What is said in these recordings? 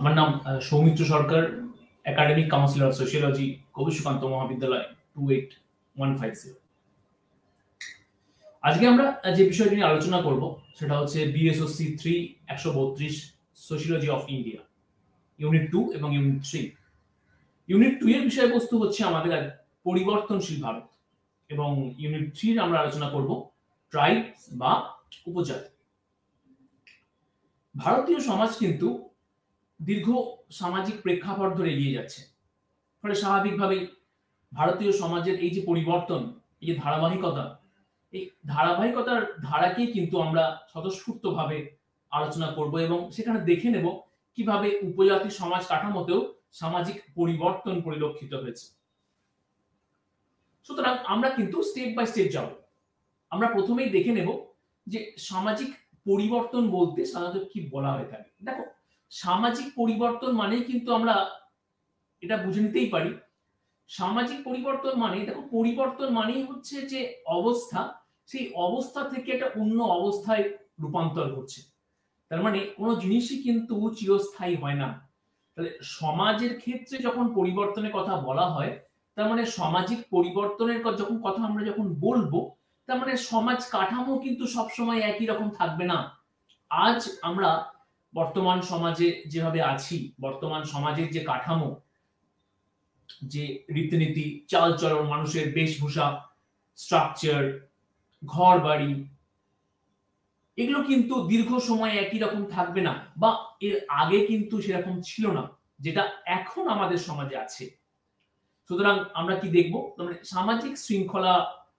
আমার নাম Soumitra Sarkar academic counsellor sociology Kabi Sukanta Mahavidyalaya two eight one five zero আজকে আমরা যে বিষয়টি নিয়ে আলোচনা করব, সেটা হচ্ছে বিএসওসি থ্রি একশো বত্রিশ sociology of India unit two এবং ইউনিট থ্রি ইউনিট টু এর বিষয়বস্তু হচ্ছে আমাদের পরিবর্তনশীল ভারত, এবং ইউনিট থ্রির আমরা আলোচনা করব ট্রাইবস বা উপজাতি। ভারতীয় সমাজ কিন্তু দীর্ঘ সামাজিক প্রেক্ষাপট ধরে এগিয়ে যাচ্ছে। ফলে স্বাভাবিকভাবেই ভারতীয় সমাজের এই যে পরিবর্তন, এই যে ধারাবাহিকতা, এই ধারাবাহিকতার ধারাকেই কিন্তু আমরা স্বতঃস্ফূর্তভাবে আলোচনা করব এবং সেখানে দেখে নেব কীভাবে উপজাতি সমাজ কাঠামোতেও সামাজিক পরিবর্তন পরিলক্ষিত হয়েছে। সুতরাং আমরা কিন্তু স্টেপ বাই স্টেপ যাব। আমরা প্রথমেই দেখে নেব যে সামাজিক পরিবর্তন বলতে সাধারণত কি বলা হয়ে থাকে। দেখো সামাজিক পরিবর্তন মানে কিন্তু আমরা এটা বুঝে নিতেই পারি। সামাজিক পরিবর্তন মানে দেখো পরিবর্তন মানেই হচ্ছে যে অবস্থা, সেই অবস্থা থেকে একটা অন্য অবস্থায় রূপান্তর হচ্ছে। তার মানে কোনো জিনিসই কিন্তু চিরস্থায়ী হয় না। তাহলে সমাজের ক্ষেত্রে যখন পরিবর্তনের কথা বলা হয়, তার মানে সামাজিক পরিবর্তনের যখন কথা আমরা যখন বলব, তার মানে সমাজ কাঠামো কিন্তু সবসময় একই রকম থাকবে না। আজ আমরা বর্তমান সমাজে যেভাবে আছি, বর্তমান সমাজের যে কাঠামো, যে রীতিনীতি, চালচলন, মানুষের বেশভূষা স্ট্রাকচার ঘর বাড়ি এগুলো কিন্তু দীর্ঘ সময় একই রকম থাকবে না বা এর আগে কিন্তু সেরকম ছিল না, যেটা এখন আমাদের সমাজে আছে। সুতরাং আমরা কি দেখব? মানে সামাজিক শৃঙ্খলা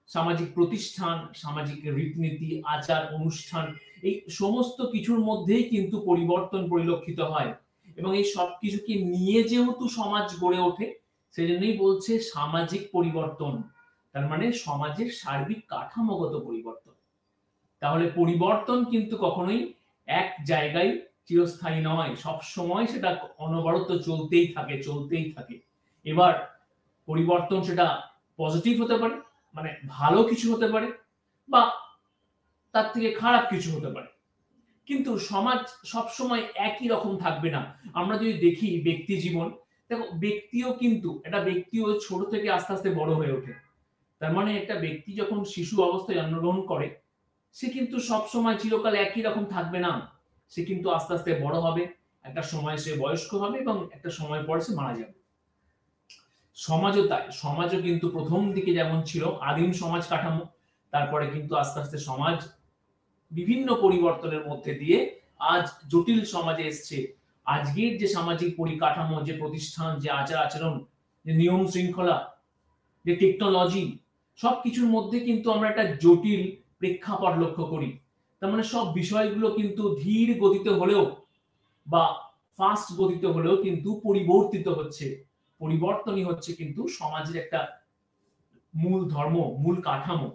সামাজিক প্রতিষ্ঠান, সামাজিক রীতিনীতি, আচার, অনুষ্ঠান, এই সমস্ত কিছুর মধ্যেই কিন্তু পরিবর্তন পরিলক্ষিত হয়। এবং এই সব কিছুকে নিয়ে যেহেতু সমাজ গড়ে ওঠে, সেজন্যই বলছে সামাজিক পরিবর্তন। তার মানে সমাজের সার্বিক কাঠামোগত পরিবর্তন। তাহলে পরিবর্তন কিন্তু কখনোই এক জায়গায় চিরস্থায়ী নয়। সব সময় সেটা অনবরত চলতেই থাকে চলতেই থাকে। এবার পরিবর্তন সেটা পজিটিভ হতে পারে মানে ভালো কিছু হতে পারে বা তার থেকে খারাপ কিছু হতে পারে। কিন্তু সমাজ সব সময় একই রকম থাকবে না। আমরা যদি দেখি ব্যক্তি জীবন, দেখো ব্যক্তিও কিন্তু একটা ব্যক্তিও ছোট থেকে আস্তে আস্তে বড় হয়ে ওঠে। তার মানে একটা ব্যক্তি যখন শিশু অবস্থায় জন্মগ্রহণ করে, সে কিন্তু সব সময় চিরকাল একই রকম থাকবে না। সে কিন্তু আস্তে আস্তে বড় হবে, একটা সময় সে বয়স্ক হবে এবং একটা সময় পর সে মারা যাবে। সমাজও তাই। সমাজও কিন্তু প্রথম দিকে যেমন ছিল, আদিম সমাজ কাঠামো, তারপরে কিন্তু আস্তে আস্তে সমাজ বিভিন্ন পরিবর্তনের মধ্যে দিয়ে আজ জটিল সমাজে এসছে। আজকের যে সামাজিক পরিকাঠামো, যে প্রতিষ্ঠান, যে আচার আচরণ, যে নিয়ম শৃঙ্খলা, যে টেকনোলজি সব কিছুর মধ্যে কিন্তু আমরা একটা জটিল প্রেক্ষাপট লক্ষ্য করি। তার মানে সব বিষয়গুলো কিন্তু ধীর গতিতে হলেও বা ফাস্ট গতিতে হলেও কিন্তু পরিবর্তিত হচ্ছে। পরিবর্তনই হচ্ছে কিন্তু সমাজের একটা মূল ধর্ম, মূল কাঠামো।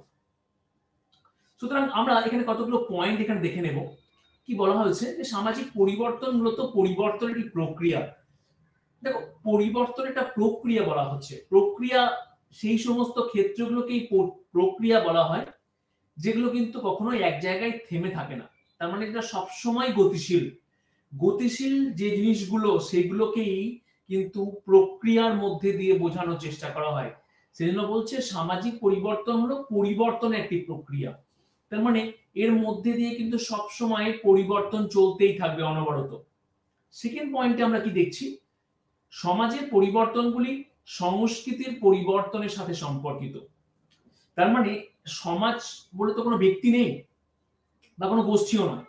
সুতরাং আমরা এখানে কতগুলো পয়েন্ট এখানে দেখে নেব। কি বলা হয়েছে? যে সামাজিক পরিবর্তন মূলত পরিবর্তনের একটি প্রক্রিয়া। দেখো পরিবর্তন একটা প্রক্রিয়া বলা হচ্ছে। প্রক্রিয়া, সেই সমস্ত ক্ষেত্রগুলোকেই প্রক্রিয়া বলা হয়, যেগুলো কিন্তু কখনো এক জায়গায় থেমে থাকে না। তার মানে এটা সবসময় গতিশীল। গতিশীল যে জিনিসগুলো, সেগুলোকেই কিন্তু প্রক্রিয়ার মধ্যে দিয়ে বোঝানোর চেষ্টা করা হয়। সেজন্য বলছে সামাজিক পরিবর্তন হলো পরিবর্তনের একটি প্রক্রিয়া। তার মানে এর মধ্যে দিয়ে কিন্তু সব সময় পরিবর্তন চলতেই থাকবে অনবরত। সেকেন্ড পয়েন্টে আমরা কি দেখছি? সমাজের পরিবর্তনগুলি সংস্কৃতির পরিবর্তনের সাথে সম্পর্কিত। তার মানে সমাজ বলে তো কোনো ব্যক্তি নেই বা কোনো গোষ্ঠীও নয়।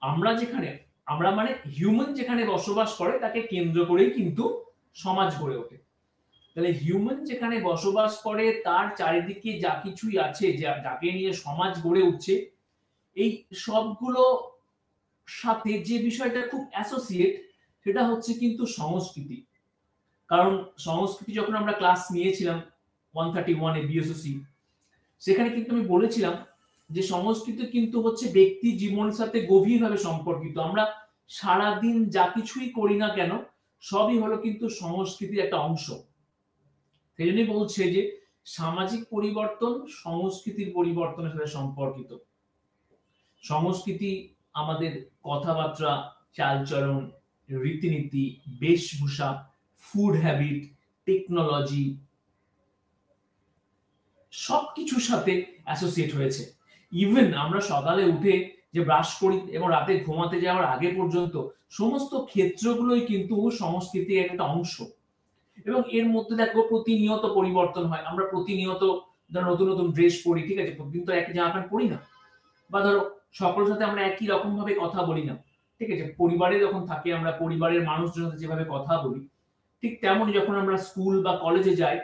আমরা যেখানে আমরা মানে হিউম্যান যেখানে বসবাস করে, তাকে কেন্দ্র করেই কিন্তু সমাজ গড়ে ওঠে। তাহলে হিউম্যান যেখানে বসবাস করে, তার চারিদিকে যা কিছুই আছে, যা, যাকে নিয়ে সমাজ গড়ে উঠছে, এই সবগুলো সাথে যে বিষয়টা খুব অ্যাসোসিয়েট সেটা হচ্ছে কিন্তু সংস্কৃতি। কারণ সংস্কৃতি যখন আমরা ক্লাস নিয়েছিলাম ওয়ান থার্টি ওয়ানে বিএসওসি সেখানে কিন্তু আমি বলেছিলাম যে সংস্কৃতি কিন্তু হচ্ছে ব্যক্তি জীবনের সাথে গভীরভাবে সম্পর্কিত। আমরা সারাদিন যা কিছুই করি না কেন, সবই হলো কিন্তু সংস্কৃতির একটা অংশ। সেই জন্যই বলছে যে সামাজিক পরিবর্তন সংস্কৃতির পরিবর্তনের সাথে সম্পর্কিত। সংস্কৃতি আমাদের কথাবার্তা চালচরণ রীতিনীতি, বেশভূষা ফুড হ্যাবিট টেকনোলজি সবকিছুর সাথে অ্যাসোসিয়েট হয়েছে। ইভেন আমরা সকালে উঠে যে ব্রাশ করি এবং রাতে ঘুমাতে যাওয়ার আগে পর্যন্ত সমস্ত ক্ষেত্রগুলোই কিন্তু সংস্কৃতির একটা অংশ। এবং এর মধ্যে দেখো প্রতিনিয়ত পরিবর্তন হয়। আমরা প্রতিনিয়ত ধরো নতুন নতুন ড্রেস পরি, ঠিক আছে? প্রতিদিন তো একই জামা প্যান্ট পরি না। বা ধরো সকলের সাথে আমরা একই রকম ভাবে কথা বলি না, ঠিক আছে? পরিবারে যখন থাকি আমরা পরিবারের মানুষজনের সাথে যেভাবে কথা বলি, ঠিক তেমনই যখন আমরা স্কুল বা কলেজে যাই,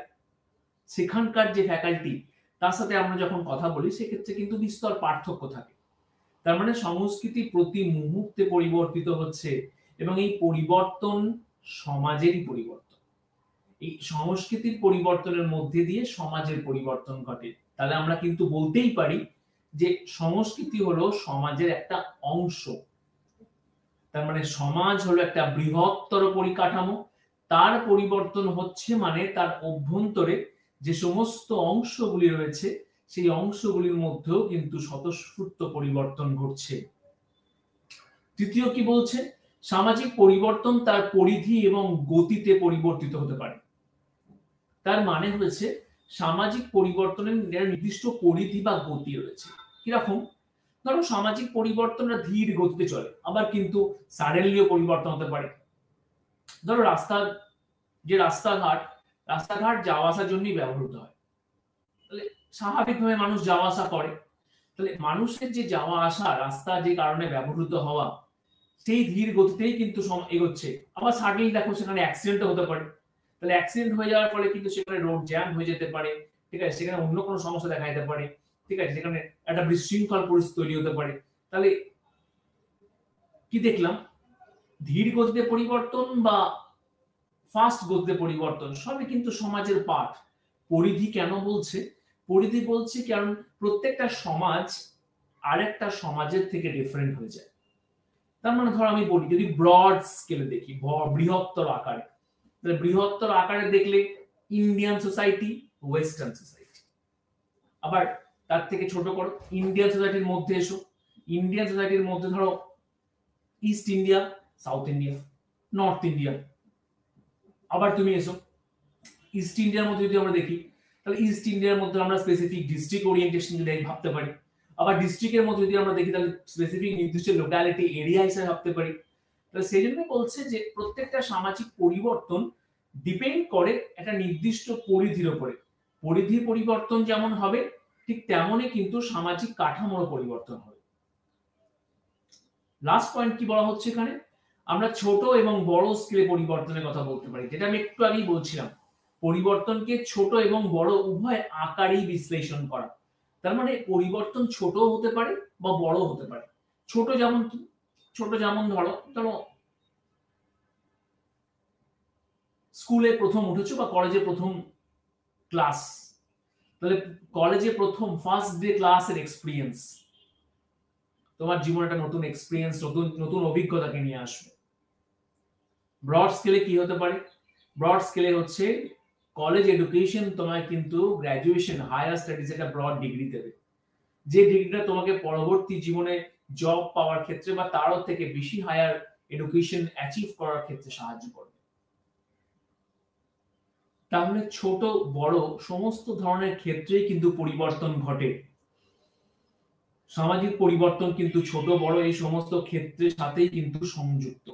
সেখানকার যে ফ্যাকাল্টি তার সাথে আমরা যখন কথা বলি, সেক্ষেত্রে কিন্তু বিস্তর পার্থক্য থাকে। তার মানে সংস্কৃতি প্রতি মুহূর্তে পরিবর্তিত হচ্ছে এবং এই পরিবর্তন সমাজেরই পরিবর্তন। এই সংস্কৃতির পরিবর্তনের মধ্যে দিয়ে সমাজের পরিবর্তন ঘটে। তাহলে আমরা কিন্তু বলতেই পারি যে সংস্কৃতি হলো সমাজের একটা অংশ। তার মানে সমাজ হলো একটা বৃহত্তর পরিকাঠামো। তার পরিবর্তন হচ্ছে মানে তার অভ্যন্তরে যে সমস্ত অংশগুলি রয়েছে, সেই অংশগুলির মধ্যেও কিন্তু স্বতঃস্ফূর্ত পরিবর্তন ঘটছে। তৃতীয় কি বলছে? সামাজিক পরিবর্তন তার পরিধি এবং গতিতে পরিবর্তিত হতে পারে। তার মানে হয়েছে, সামাজিক পরিবর্তনের নির্দিষ্ট পরিধি বা গতি রয়েছে। কীরকম? ধরো সামাজিক পরিবর্তনটা ধীর গতিতে চলে, আবার কিন্তু সাডেনলিও পরিবর্তন হতে পারে। ধরো রাস্তা যে রাস্তাঘাট রাস্তাঘাট যাওয়া আসার জন্যই ব্যবহৃত হয়। তাহলে স্বাভাবিকভাবে মানুষ যাওয়া আসা করে। তাহলে মানুষের যে যাওয়া আসা রাস্তা যে কারণে ব্যবহৃত হওয়া, সেই ধীর গতিতেই কিন্তু এগোচ্ছে। আবার সাডেনলি দেখো সেখানে অ্যাক্সিডেন্টও হতে পারে। তাহলে অ্যাক্সিডেন্ট হয়ে যাওয়ার ফলে কিন্তু সেখানে রোড জ্যাম হয়ে যেতে পারে। ঠিক আছে? সেখানে অন্য কোনো সমস্যা দেখা যেতে পারে। ঠিক আছে? সেখানে একটা বিশৃঙ্খল পরিস্থিতি তৈরি হতে পারে। তাহলে কি দেখলাম? ধীর গতিতে পরিবর্তন বা ফাস্ট গতিতে পরিবর্তন, সবই কিন্তু সমাজের পাঠ। পরিধি কেন বলছে? পরিধি বলছে কারণ প্রত্যেকটা সমাজ আরেকটা সমাজের থেকে ডিফারেন্ট হয়ে যায়। তার মানে ধর আমি বলি, যদি ব্রড স্কেলে দেখি বৃহত্তর আকারে, তাহলে বৃহত্তর আকারে দেখলে ইন্ডিয়ান সোসাইটি ওয়েস্টার্ন সোসাইটি আবার তার থেকে ছোট করো ইন্ডিয়ান সোসাইটির মধ্যে এসো। ইন্ডিয়ান সোসাইটির মধ্যে ধরো east India south India north India আবার তুমি এসো। ইস্ট ইন্ডিয়ার মধ্যে যদি আমরা দেখি, তাহলে ইস্ট ইন্ডিয়ার মধ্যে আমরা স্পেসিফিক ডিস্ট্রিক্ট ওরিয়েন্টেশন যদি ভাবতে পারি, আবার ডিস্ট্রিক্টের মধ্যে যদি আমরা দেখি, তাহলে স্পেসিফিক নির্দিষ্ট লোকালিটি এরিয়া হিসেবে ভাবতে পারি। তাহলে সেই জন্য বলছে যে প্রত্যেকটা সামাজিক পরিবর্তন ডিপেন্ড করে একটা নির্দিষ্ট পরিধির উপরে। পরিধির পরিবর্তন যেমন হবে, ঠিক তেমনই কিন্তু সামাজিক কাঠামোর পরিবর্তন হবে। লাস্ট পয়েন্ট কি বলা হচ্ছে এখানে? আমরা ছোট এবং বড় স্কেলে পরিবর্তনের কথা বলতে পারি, যেটা আমি একটু আগেই বলছিলাম। পরিবর্তনকে ছোট এবং বড় উভয় আকারেই বিশ্লেষণ করা। তার মানে পরিবর্তন ছোট হতে পারে বা বড় হতে পারে। ছোট যেমন কি? ছোট যেমন ধরো ধরো স্কুলে প্রথম উঠেছো বা কলেজে প্রথম ক্লাস। তাহলে কলেজে প্রথম ফার্স্ট ডে ক্লাসের এক্সপিরিয়েন্স তোমার জীবনে একটা নতুন এক্সপিরিয়েন্স নতুন নতুন অভিজ্ঞতাকে নিয়ে আসবে। ব্রড স্কেলে কি হতে পারে? ব্রড স্কেলে হচ্ছে কলেজ এডুকেশন তোমায় কিন্তু গ্র্যাজুয়েশন হায়ার স্টাডিজ একটা ব্রড ডিগ্রি দেবে। যে ডিগ্রিটা তোমাকে পরবর্তী জীবনে জব পাওয়ার ক্ষেত্রে বা তারও থেকে বেশি হায়ার এডুকেশন অ্যাচিভ করার ক্ষেত্রে সাহায্য করবে। তাহলে ছোট, বড় সমস্ত ধরনের ক্ষেত্রেই কিন্তু পরিবর্তন ঘটে। সামাজিক পরিবর্তন কিন্তু ছোট, বড় এই সমস্ত ক্ষেত্রের সাথেই কিন্তু সংযুক্ত।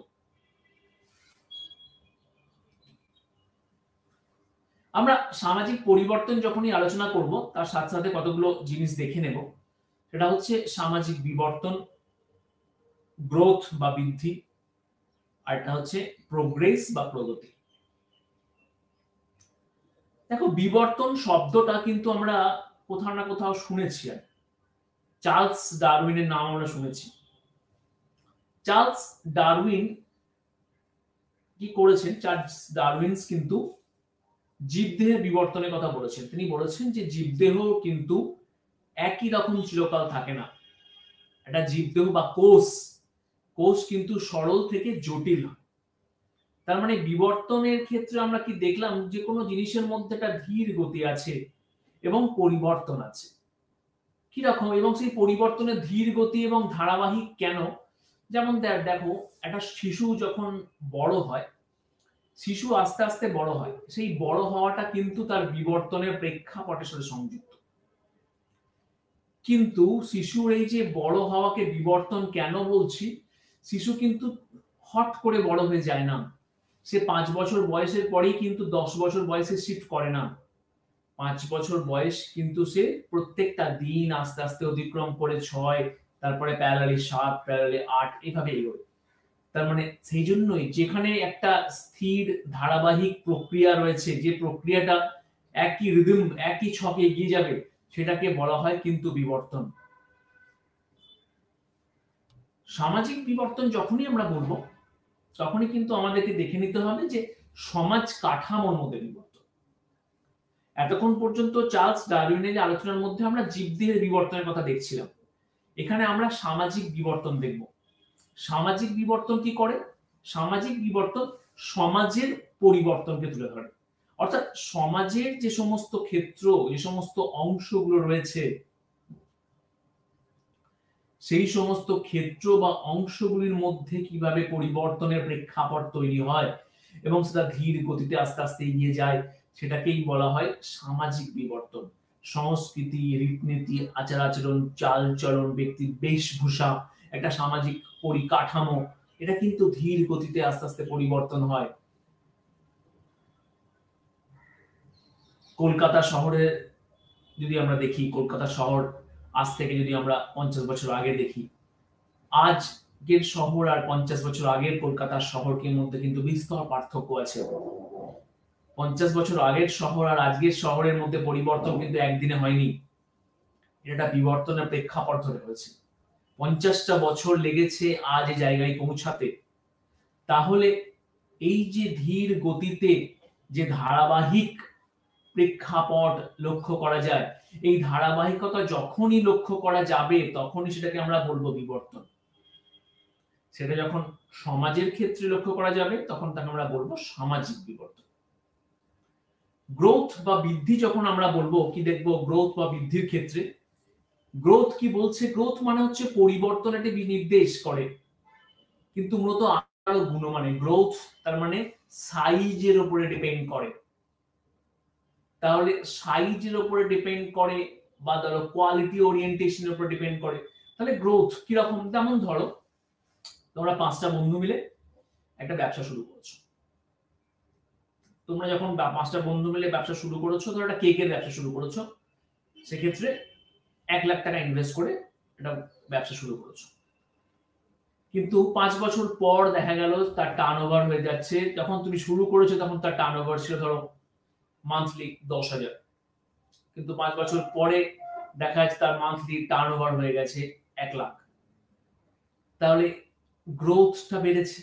আমরা সামাজিক পরিবর্তন যখনই আলোচনা করব, তার সাথে সাথে কতগুলো জিনিস দেখে নেব। সেটা হচ্ছে সামাজিক বিবর্তন গ্রোথ বা বৃদ্ধি, আর এটা হচ্ছে প্রোগ্রেস বা প্রগতি। দেখো, বিবর্তন শব্দটা কিন্তু আমরা কোথাও না কোথাও শুনেছি আর চার্লস ডারউইনের নাম আমরা শুনেছি। চার্লস ডারউইন কি করেছেন? চার্লস ডারউইনস কিন্তু জীবদেহের বিবর্তনের কথা বলেছেন। তিনি বলেছেন যে জীবদেহ কিন্তু একই রকম চিরকাল থাকে না। একটা জীবদেহ বা কোষ কোষ কিন্তু সরল থেকে জটিল। হয় তার মানে বিবর্তনের ক্ষেত্রে আমরা কি দেখলাম যে কোনো জিনিসের মধ্যে একটা ধীর গতি আছে এবং পরিবর্তন আছে। কি রকম এবং সেই পরিবর্তনের ধীর গতি এবং ধারাবাহিক কেন? যেমন দেখো, একটা শিশু যখন বড় হয় শিশু আস্তে আস্তে বড় হয়। সেই বড় হওয়াটা কিন্তু তার বিবর্তনের প্রেক্ষাপটের সাথে সংযুক্ত। কিন্তু শিশুর এই যে বড় হওয়াকে বিবর্তন কেন বলছি? শিশু কিন্তু হট করে বড় হয়ে যায় না। সে পাঁচ বছর বয়সের পরেই কিন্তু দশ বছর বয়সে শিফট করে না। পাঁচ বছর বয়স কিন্তু সে প্রত্যেকটা দিন আস্তে আস্তে অতিক্রম করে ছয়, তারপরে প্যারালি সাত প্যারালি আট, এভাবে এগোয়। তার মানে সেই জন্যই যেখানে একটা স্থির ধারাবাহিক প্রক্রিয়া রয়েছে, যে প্রক্রিয়াটা একই রিদম একই ছকে এগিয়ে যাবে, সেটাকে বলা হয় কিন্তু বিবর্তন। সামাজিক বিবর্তন যখনই আমরা বলব, তখনই কিন্তু আমাদেরকে দেখে নিতে হবে যে সমাজ কাঠামোর মধ্যে বিবর্তন। এতক্ষণ পর্যন্ত চার্লস ডারউইনের আলোচনার মধ্যে আমরা জীবদেহের বিবর্তনের কথা দেখছিলাম। এখানে আমরা সামাজিক বিবর্তন দেখব। সামাজিক বিবর্তন কি করে? সামাজিক বিবর্তন সমাজের পরিবর্তনকে তুলে ধরে। অর্থাৎ সমাজের যে সমস্ত ক্ষেত্র, যে সমস্ত অংশগুলো রয়েছে, সেই সমস্ত ক্ষেত্র বা অংশগুলির মধ্যে কীভাবে পরিবর্তনের প্রেক্ষাপট তৈরি হয় এবং সেটা ধীর গতিতে আস্তে আস্তে এগিয়ে যায়, সেটাকেই বলা হয় সামাজিক বিবর্তন। সংস্কৃতি, রীতিনীতি আচার আচরণ চাল চলন ব্যক্তির বেশভূষা একটা সামাজিক পরিকাঠামো, এটা কিন্তু ধীর গতিতে আস্তে আস্তে পরিবর্তন হয়। কলকাতা শহরে যদি আমরা দেখি, কলকাতা শহর আজ থেকে যদি আমরা পঞ্চাশ বছর আগে দেখি, আজকের শহর আর পঞ্চাশ বছর আগের কলকাতার শহরকে মধ্যে কিন্তু বিস্তর পার্থক্য আছে। পঞ্চাশ বছর আগের শহর আর আজকের শহরের মধ্যে পরিবর্তন কিন্তু একদিনে হয়নি। এটা বিবর্তনের প্রেক্ষাপট ধরে হয়েছে। পঞ্চাশটা বছর লেগেছে আজ এই জায়গায় পৌঁছাতে। তাহলে এই যে ধীর গতিতে যে ধারাবাহিক প্রেক্ষাপট লক্ষ্য করা যায়, এই ধারাবাহিকতা যখনই লক্ষ্য করা যাবে, তখনই সেটাকে আমরা বলব বিবর্তন। সেটা যখন সমাজের ক্ষেত্রে লক্ষ্য করা যাবে, তখন তাকে আমরা বলব সামাজিক বিবর্তন। গ্রোথ বা বৃদ্ধি যখন আমরা বলব, কি দেখব? গ্রোথ বা বৃদ্ধির ক্ষেত্রে গ্রোথ কি বলছে? গ্রোথ মানে হচ্ছে পরিবর্তন একটি নির্দেশ করে। কিন্তু মূলত আরও গুণমানে গ্রোথ তার মানে সাইজের উপরে ডিপেন্ড করে। তাহলে সাইজের উপরে ডিপেন্ড করে বা ধরো কোয়ালিটি ওরিয়েন্টেশনের উপর ডিপেন্ড করে। তাহলে গ্রোথ কীরকম যেমন ধরো, তোমরা পাঁচটা বন্ধু মিলে একটা ব্যবসা শুরু করেছ। তোমরা যখন পাঁচটা বন্ধু মিলে ব্যবসা শুরু করেছ, ধরো একটা কেকের ব্যবসা শুরু করেছ, সেক্ষেত্রে এক লাখ টাকা ইনভেস্ট করে একটা ব্যবসা শুরু করেছ। কিন্তু পাঁচ বছর পর দেখা গেল তার টার্ন ওভার হয়ে যাচ্ছে। যখন তুমি শুরু করেছ তখন তার টার্ন ওভার ছিল ধরো মান্থলি দশ হাজার। কিন্তু পাঁচ বছর পরে দেখা যাচ্ছে তার মান্থলি টার্ন ওভার হয়ে গেছে এক লাখ। তাহলে গ্রোথটা বেড়েছে।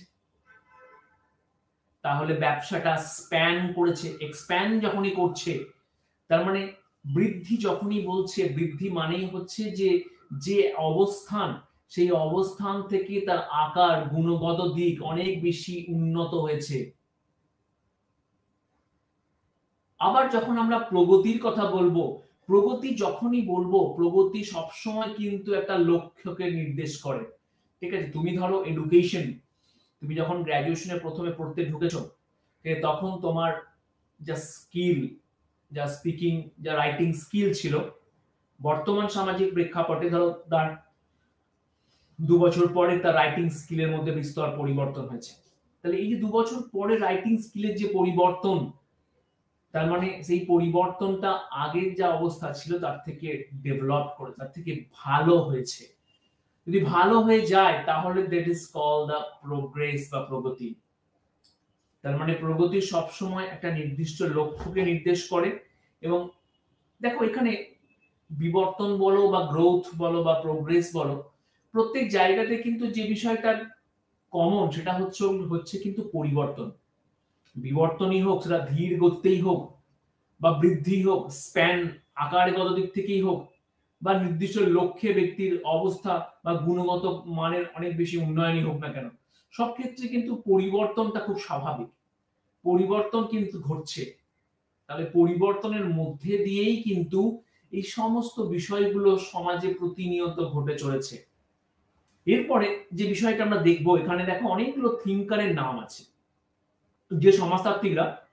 তাহলে ব্যবসাটা স্প্যান করেছে। এক্সপ্যান্ড যখনই করছে, তার মানে বৃদ্ধি যখনই বলছে, বৃদ্ধি মানেই হচ্ছে যে যে অবস্থান, সেই অবস্থান থেকে তার আকার, গুণগত দিক অনেক বেশি উন্নত হয়েছে। আবার যখন আমরা প্রগতির কথা বলব, প্রগতি যখনই বলব, প্রগতি সবসময় কিন্তু একটা লক্ষ্যকে নির্দেশ করে। ঠিক আছে? তুমি ধরো এডুকেশন তুমি যখন গ্র্যাজুয়েশনে প্রথমে পড়তে ঢুকেছো তখন তোমার যা স্কিল যা স্পিকিং যা রাইটিং স্কিল ছিল, বর্তমান সামাজিক প্রেক্ষাপটে ধরো তার দু বছর পরে তার রাইটিং স্কিলের মধ্যে বিস্তর পরিবর্তন হয়েছে। তাহলে এই যে দু বছর পরে রাইটিং স্কিলের যে পরিবর্তন, তার মানে সেই পরিবর্তনটা আগের যা অবস্থা ছিল তার থেকে ডেভেলপ করে, তার থেকে ভালো হয়েছে। যদি ভালো হয়ে যায়, তাহলে that is call the progress বা প্রগতি। তার মানে প্রগতি সবসময় একটা নির্দিষ্ট লক্ষ্যকে নির্দেশ করে এবং দেখো এখানে বিবর্তন বলো বা গ্রোথ বলো বা প্রোগ্রেস বলো, প্রত্যেক জায়গাতে কিন্তু যে বিষয়টা কমন সেটা হচ্ছে হচ্ছে কিন্তু পরিবর্তন। বিবর্তনই হোক, সেটা ধীর গতিতেই হোক বা বৃদ্ধি হোক স্প্যান আকারগত দিক থেকেই হোক বা নির্দিষ্ট লক্ষ্যে ব্যক্তির অবস্থা বা গুণগত মানের অনেক বেশি উন্নয়নই হোক না কেন সব ক্ষেত্রে কিন্তু পরিবর্তনটা খুব স্বাভাবিক। পরিবর্তন কিন্তু ঘটছে। তাহলে পরিবর্তনের মধ্যে দিয়েই কিন্তু এই সমস্ত বিষয়গুলো সমাজে প্রতিনিয়ত ঘটে চলেছে। এরপরে যে বিষয়টা আমরা দেখব, এখানে দেখো অনেকগুলো থিঙ্কারের নাম আছে। যে সমাজতাত্ত্বিকরা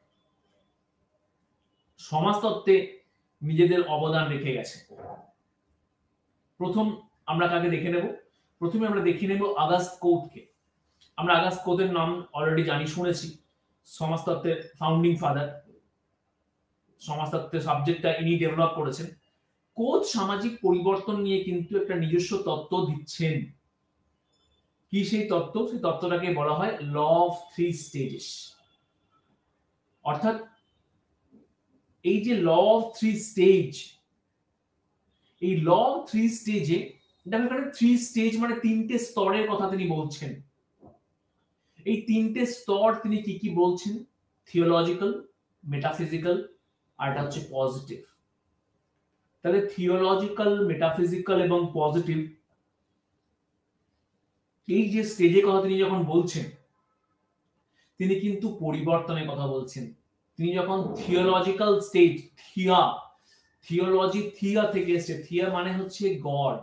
সমাজতত্ত্বে নিজেদের অবদান রেখে গেছে। প্রথম আমরা কাকে দেখে নেব? প্রথমে আমরা দেখে নেব আগাস্ট কৌতকে। আমরা আগাস্ট কৌতের নাম অলরেডি জানি, শুনেছি। সমাজতত্ত্বের ফাউন্ডিং ফাদার সমাজতত্ত্বের সাবজেক্টটা ইনি ডেভেলপ করেছেন। কোচ সামাজিক পরিবর্তন নিয়ে কিন্তু একটা নিজস্ব তত্ত্ব দিচ্ছেন। কি সেই তত্ত্ব? সেই তত্ত্বটাকে বলা হয় ল অফ থ্রি স্টেজেস। অর্থাৎ এই যে ল অফ থ্রি স্টেজ, এই ল অফ থ্রি স্টেজে দেখো এখানে থ্রি স্টেজ মানে তিনটে স্তরের কথা তিনি বলছেন। এই তিনটে স্তর তিনি কি কি বলছেন? থিওলজিক্যাল মেটাফিজিক্যাল আর এটা হচ্ছে পজিটিভ তাহলে থিওলজিক্যাল মেটাফিজিক্যাল এবং পজিটিভ এই যে স্টেজের কথা তিনি যখন বলছেন, তিনি কিন্তু পরিবর্তনের কথা বলছেন। তিনি যখন থিওলজিক্যাল স্টেজ থিয়া থিওলজি থিয়া থেকে এসছে, থিয়া মানে হচ্ছে গড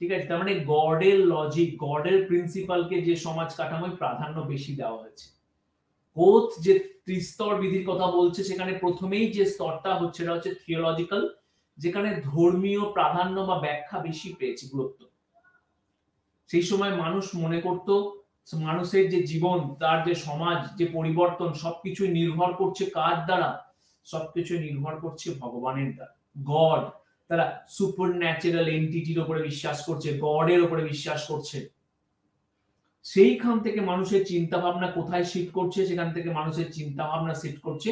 ঠিক আছে? তার মানে গডের লজিক গডের প্রিন্সিপালকে যে সমাজ কাঠামোয় প্রাধান্য বেশি দেওয়া হয়েছে। কোথ যে ত্রিস্তর বিধির কথা বলছে, সেখানে প্রথমেই যে স্তরটা হচ্ছে, সেটা হচ্ছে থিওলজিক্যাল যেখানে ধর্মীয় প্রাধান্য বা ব্যাখ্যা বেশি পেয়েছে গুরুত্ব। সেই সময় মানুষ মনে করত, মানুষের যে জীবন, তার যে সমাজ, যে পরিবর্তন, সবকিছুই নির্ভর করছে কার দ্বারা? সবকিছু নির্ভর করছে ভগবানের দ্বারা। গড তারা সুপার ন্যাচারাল এন্টিটির উপরে বিশ্বাস করছে গডের উপরে বিশ্বাস করছে। সেইখান থেকে মানুষের চিন্তা ভাবনা কোথায় শিফট করছে? সেখান থেকে মানুষের চিন্তা ভাবনা শিফট করছে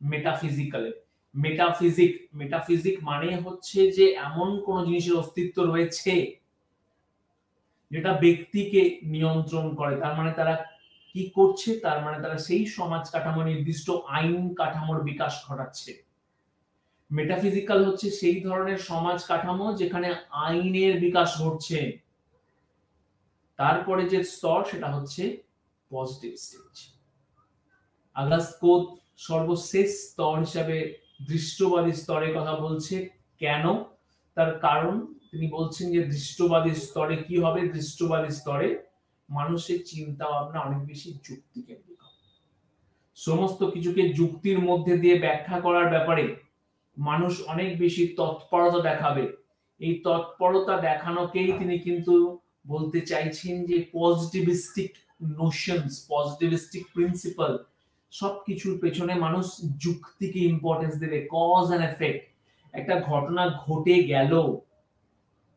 মেটাফিজিক্যালে মেটাফিজিক মেটাফিজিক মানে হচ্ছে যে এমন কোন জিনিসের অস্তিত্ব রয়েছে যেটা ব্যক্তিকে নিয়ন্ত্রণ করে। তার মানে তারা কি করছে? তার মানে তারা সেই সমাজ কাঠামো নির্দিষ্ট আইন কাঠামোর বিকাশ ঘটাচ্ছে। মেটাফিজিক্যাল হচ্ছে সেই ধরনের সমাজ কাঠামো যেখানে আইনের বিকাশ ঘটছে। তারপরে যে স্তর, সেটা হচ্ছে পজিটিভ স্টেজ আগাস্ট কোদ সর্বশেষ স্তর হিসাবে দৃষ্টবাদী স্তরের কথা বলছে। কেন? তার কারণ তিনি বলছেন যে দৃষ্টবাদী স্তরে কি হবে? দৃষ্টবাদী স্তরে মানুষের চিন্তা ভাবনা অনেক বেশি যুক্তি কেন্দ্রিক সমস্ত কিছুকে যুক্তির মধ্যে দিয়ে ব্যাখ্যা করার ব্যাপারে মানুষ অনেক বেশি তৎপরতা দেখাবে। এই তৎপরতা দেখানোকেই তিনি কিন্তু বলতে চাইছেন যে পজিটিভিস্টিক নোশনস পজিটিভিস্টিক প্রিন্সিপাল সবকিছুর পেছনে মানুষ যুক্তিকে ইম্পর্টেন্স দেবে কজ অ্যান্ড এফেক্ট একটা ঘটনা ঘটে গেল,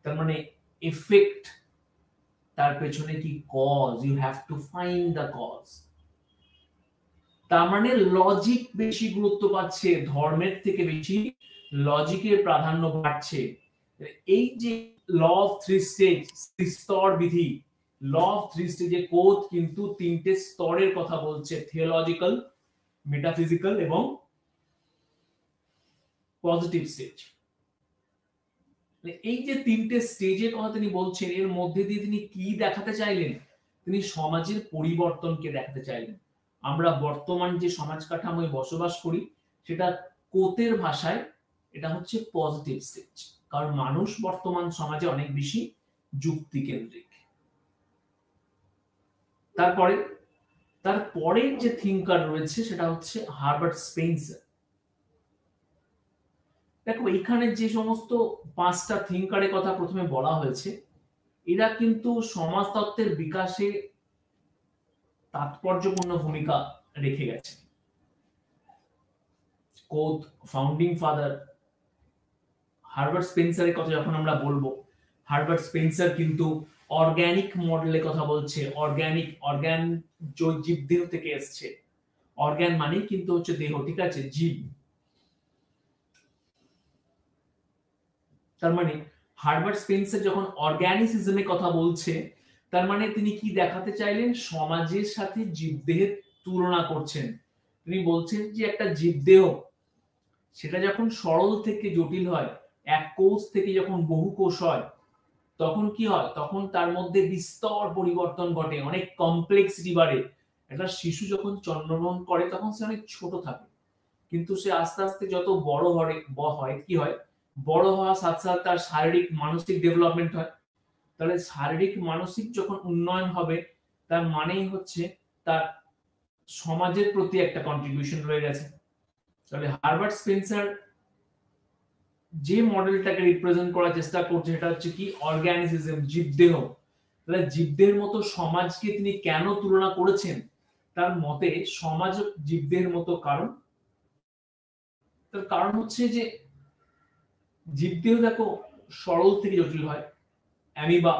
তার মানে এফেক্ট তার পেছনে কি cause you have to find the cause তার মানে লজিক বেশি গুরুত্ব পাচ্ছে, ধর্মের থেকে বেশি লজিকের প্রাধান্য বাড়ছে। এই যে ল অফ থ্রি স্টেজ স্তর বিধি ল অফ থ্রি স্টেজে কোদ কিন্তু তিনটে স্তরের কথা বলছে থিওলজিক্যাল মেটাফিজিক্যাল এবং পজিটিভ স্টেজ এই যে তিনটে স্টেজের কথা তিনি বলছেন, এর মধ্যে দিয়ে তিনি কি দেখাতে চাইলেন? তিনি সমাজের পরিবর্তনকে দেখাতে চাইলেন। আমরা বর্তমান যে সমাজ কাঠামোয় বসবাস করি, সেটা কোতের ভাষায়? এটা হচ্ছে পজিটিভ স্টেজ কারণ মানুষ বর্তমান সমাজে অনেক বেশি যুক্তি কেন্দ্রিক তারপরে তারপরের যে থিঙ্কার রয়েছে, সেটা হচ্ছে হার্বার্ট স্পেন্সার দেখো, এখানে যে সমস্ত পাঁচটা থিঙ্কারের কথা প্রথমে বলা হয়েছে, এরা কিন্তু সমাজতত্ত্বের বিকাশে তাৎপর্যপূর্ণ ভূমিকা রেখে গেছে। কোদ ফাউন্ডিং ফাদার হার্বার্ট স্পেন্সারের কথা যখন আমরা বলব, হার্বার্ট স্পেন্সার কিন্তু অর্গ্যানিক মডেলের কথা বলছে, অর্গ্যানিক, অর্গ্যান জীব দেহ থেকে এসছে। অর্গ্যান মানে কিন্তু হচ্ছে দেহ, ঠিক আছে? জীব। তার মানে হার্বার্ট স্পেন্সার যখন অর্গ্যানিসিজমের কথা বলছে তার মানে তিনি কি দেখাতে চাইলেন? সমাজের সাথে জীবদেহের তুলনা করছেন। তিনি বলছেন যে একটা জীবদেহ, সেটা যখন সরল থেকে জটিল হয়, এক কোষ থেকে যখন বহু কোষ হয়, তখন কি হয়? তখন তার মধ্যে বিস্তর পরিবর্তন ঘটে, অনেক কমপ্লেক্সিটি বাড়ে। একটা শিশু যখন চন্দ্রগ্রহণ করে, তখন সে অনেক ছোট থাকে। কিন্তু সে আস্তে আস্তে যত বড় হয় হয়, কি হয়? বড় হওয়ার সাথে সাথে তার শারীরিক, মানসিক ডেভেলপমেন্ট হয়। তাহলে শারীরিক, মানসিক যখন উন্নয়ন হবে, তার মানেই হচ্ছে তার সমাজের প্রতি একটা কন্ট্রিবিউশন রয়ে গেছে। তাহলে হারবার্ট স্পেন্সার যে মডেলটাকে রিপ্রেজেন্ট করার চেষ্টা করছে সেটা হচ্ছে কি? অর্গানিসিজম জীবদেহ। তাহলে জীবদের মতো সমাজকে তিনি কেন তুলনা করেছেন? তার মতে সমাজ জীবদের মতো কারণ? তার কারণ হচ্ছে যে জীবদেহ দেখো সরল থেকে জটিল হয়। অ্যামিবা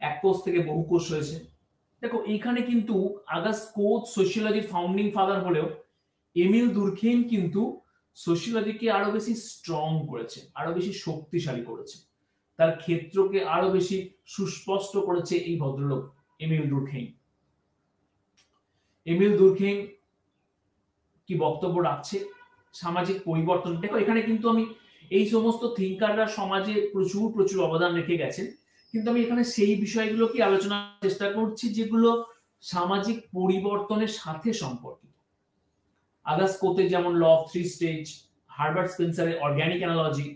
এক কোষ থেকে বহু কোষ হয়েছে দেখো, এইখানে কিন্তু আগাস কোচ সোশিয়োলজির ফাউন্ডিং ফাদার হলেও এমিল দুর্খেম কিন্তু সোশিয়োলজিকে আরও বেশি স্ট্রং করেছে, আরও বেশি শক্তিশালী করেছে। তার ক্ষেত্রকে আরও বেশি সুস্পষ্ট করেছে এই ভদ্রলোক এমিল দুর্খেম এমিল দুর্খেম কি বক্তব্য রাখছে? সামাজিক পরিবর্তন। দেখো, এখানে কিন্তু আমি এই সমস্ত থিঙ্কাররা সমাজে প্রচুর প্রচুর অবদান রেখে গেছেন। কিন্তু আমি এখানে সেই বিষয়গুলোকে আলোচনার চেষ্টা করছি যেগুলো সামাজিক পরিবর্তনের সাথে সম্পর্কিত। আগাস কোতে যেমন law of three stage Herbert স্পেন্সারের organic analogy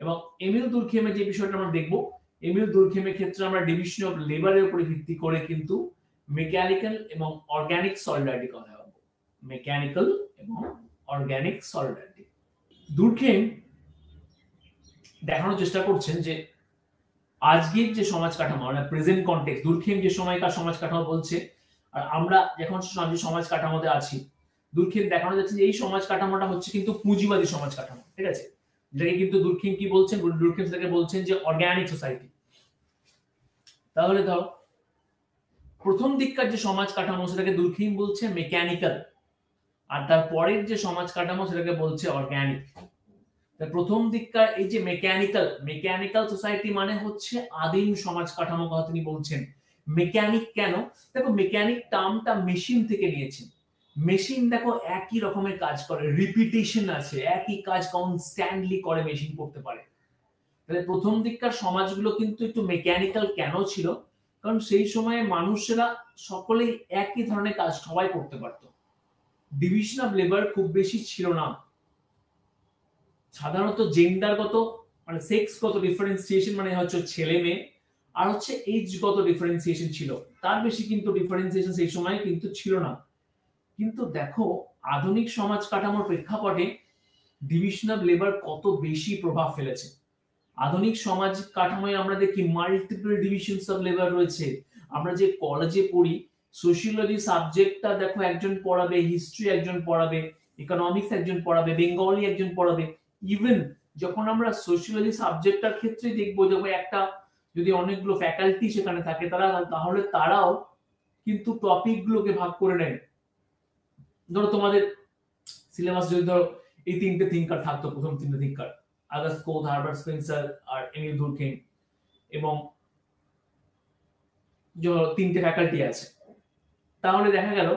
এবং এমিল দুর্খেমের যে বিষয়টা আমরা দেখব এমিল দুর্খেমের ক্ষেত্রে আমরা ডিভিশন অফ লেবারের উপরে ভিত্তি করে কিন্তু মেকানিক্যাল এবং অর্গ্যানিক সলিডারিটি কথা বলব। মেকানিক্যাল এবং অর্গ্যানিক সলিডারিটি দুর্খেম দেখানোর চেষ্টা করছেন যে আজকের যে সমাজ কাঠামো মানে প্রেজেন্ট কন্টেক্স দুর্খেম যে সময়কার সমাজ কাঠামো বলছে, আর আমরা এখন যখন সমাজ কাঠামোতে আছি দুর্খেম দেখানো যাচ্ছে যে এই সমাজ কাঠামোটা হচ্ছে কিন্তু পুঁজিবাদী সমাজ কাঠামো, ঠিক আছে? যেটাকে কিন্তু দুর্খেম কি বলছেন? দুর্খেম সেটাকে বলছেন যে অর্গানিক সোসাইটি তাহলে ধরো, প্রথম দিককার যে সমাজ কাঠামো সেটাকে দুর্খেম বলছে মেকানিক্যাল আর তার পরের যে সমাজ কাঠামো সেটাকে বলছে অর্গানিক প্রথম দিককার এই যে মেকানিক্যাল মেকানিক্যাল সোসাইটি মানে হচ্ছে আদিম সমাজ কাঠামো কথা তিনি বলছেন। মেকানিক কেন? দেখো মেকানিক টার্মটা মেশিন থেকে নিয়েছেন মেশিন দেখো একই রকমের কাজ করে রিপিটেশন আছে, একই কাজ কনস্ট্যান্টলি করে মেশিন করতে পারে। তাহলে প্রথম দিককার সমাজগুলো কিন্তু একটু মেকানিক্যাল কেন ছিল? কারণ সেই সময়ে মানুষেরা সকলেই একই ধরনের কাজ সবাই করতে পারত। ডিভিশন অফ লেবার খুব বেশি ছিল না। সাধারণত জেন্ডারগত মানে সেক্সগত ডিফারেন্সিয়েশন মানে হচ্ছে ছেলে মেয়ে, আর হচ্ছে এইজগত ডিফারেন্সিয়েশন ছিল। তার বেশি কিন্তু ডিফারেন্সিয়েশন সেই সময় কিন্তু ছিল না। কিন্তু দেখো, আধুনিক সমাজ কাঠামোর প্রেক্ষাপটে ডিভিশন অফ লেবার কত বেশি প্রভাব ফেলেছে। আধুনিক সমাজ কাঠামোয় আমরা দেখি মাল্টিপল ডিভিশনস অফ লেবার রয়েছে। আমরা যে কলেজে পড়ি সোশিয়োলজি সাবজেক্টটা দেখো একজন পড়াবে হিস্ট্রি একজন পড়াবে ইকোনমিক্স একজন পড়াবে বেঙ্গলি একজন পড়াবে। ইভেন যখন আমরা সোশিয়োলজি সাবজেক্টটার ক্ষেত্রে দেখব যখন একটা যদি অনেকগুলো ফ্যাকাল্টি সেখানে থাকে তারা, তাহলে তারাও কিন্তু টপিক গুলোকে ভাগ করে নেয়। ধরো তোমাদের সিলেবাস যদি ধরো এই তিনটে থিঙ্কার থাকতো, প্রথম তিনটে thinker Auguste Comte Herbert Spencer আর এমিল দুর্খেম এবং তিনটে ফ্যাকাল্টি আছে। তাহলে দেখা গেল,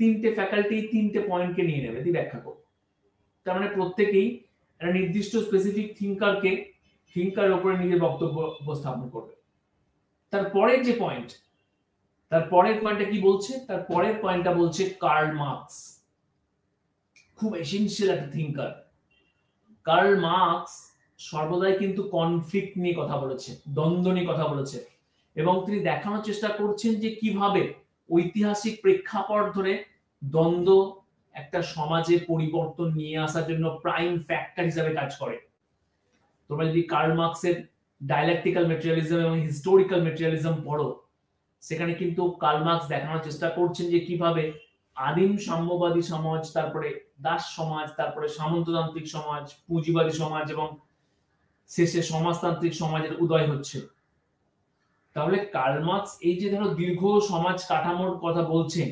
তিনটে ফ্যাকাল্টি তিনটে পয়েন্টকে নিয়ে নেবে দি ব্যাখ্যা করো। তার মানে প্রত্যেকেই একটা নির্দিষ্ট স্পেসিফিক থিঙ্কারকে থিঙ্কার উপরে নিজের বক্তব্য উপস্থাপন করবে। তারপরের যে পয়েন্ট তার পরের পয়েন্টটা কি বলছে? তার পরের পয়েন্টটা বলছে কার্ল মার্কস খুব এসেন্সিয়াল একটা থিঙ্কার কার্ল মার্কস সর্বদাই কিন্তু কনফ্লিক্ট নিয়ে কথা বলেছে, দ্বন্দ্ব নিয়ে কথা বলেছে এবং তিনি দেখানোর চেষ্টা করছেন যে কীভাবে ঐতিহাসিক প্রেক্ষাপট ধরে দ্বন্দ্ব একটা সমাজে পরিবর্তন নিয়ে আসার জন্য প্রাইম ফ্যাক্টর হিসাবে কাজ করে। তোমরা যদি কার্ল মার্কসের ডায়ালেকটিক্যাল মেটেরিয়ালিজম এবং হিস্টোরিক্যাল মেটেরিয়ালিজম পড়ো, সেখানে কিন্তু কার্ল মার্কস দেখানোর চেষ্টা করছেন যে কীভাবে আদিম সাম্যবাদী সমাজ, তারপরে দাস সমাজ, তারপরে সামন্ততান্ত্রিক সমাজ, পুঁজিবাদী সমাজ এবং শেষে সমাজতান্ত্রিক সমাজের উদয় হচ্ছে। তাহলে কার্ল মার্কস এই যে ধরো দীর্ঘ সমাজ কাঠামোর কথা বলছেন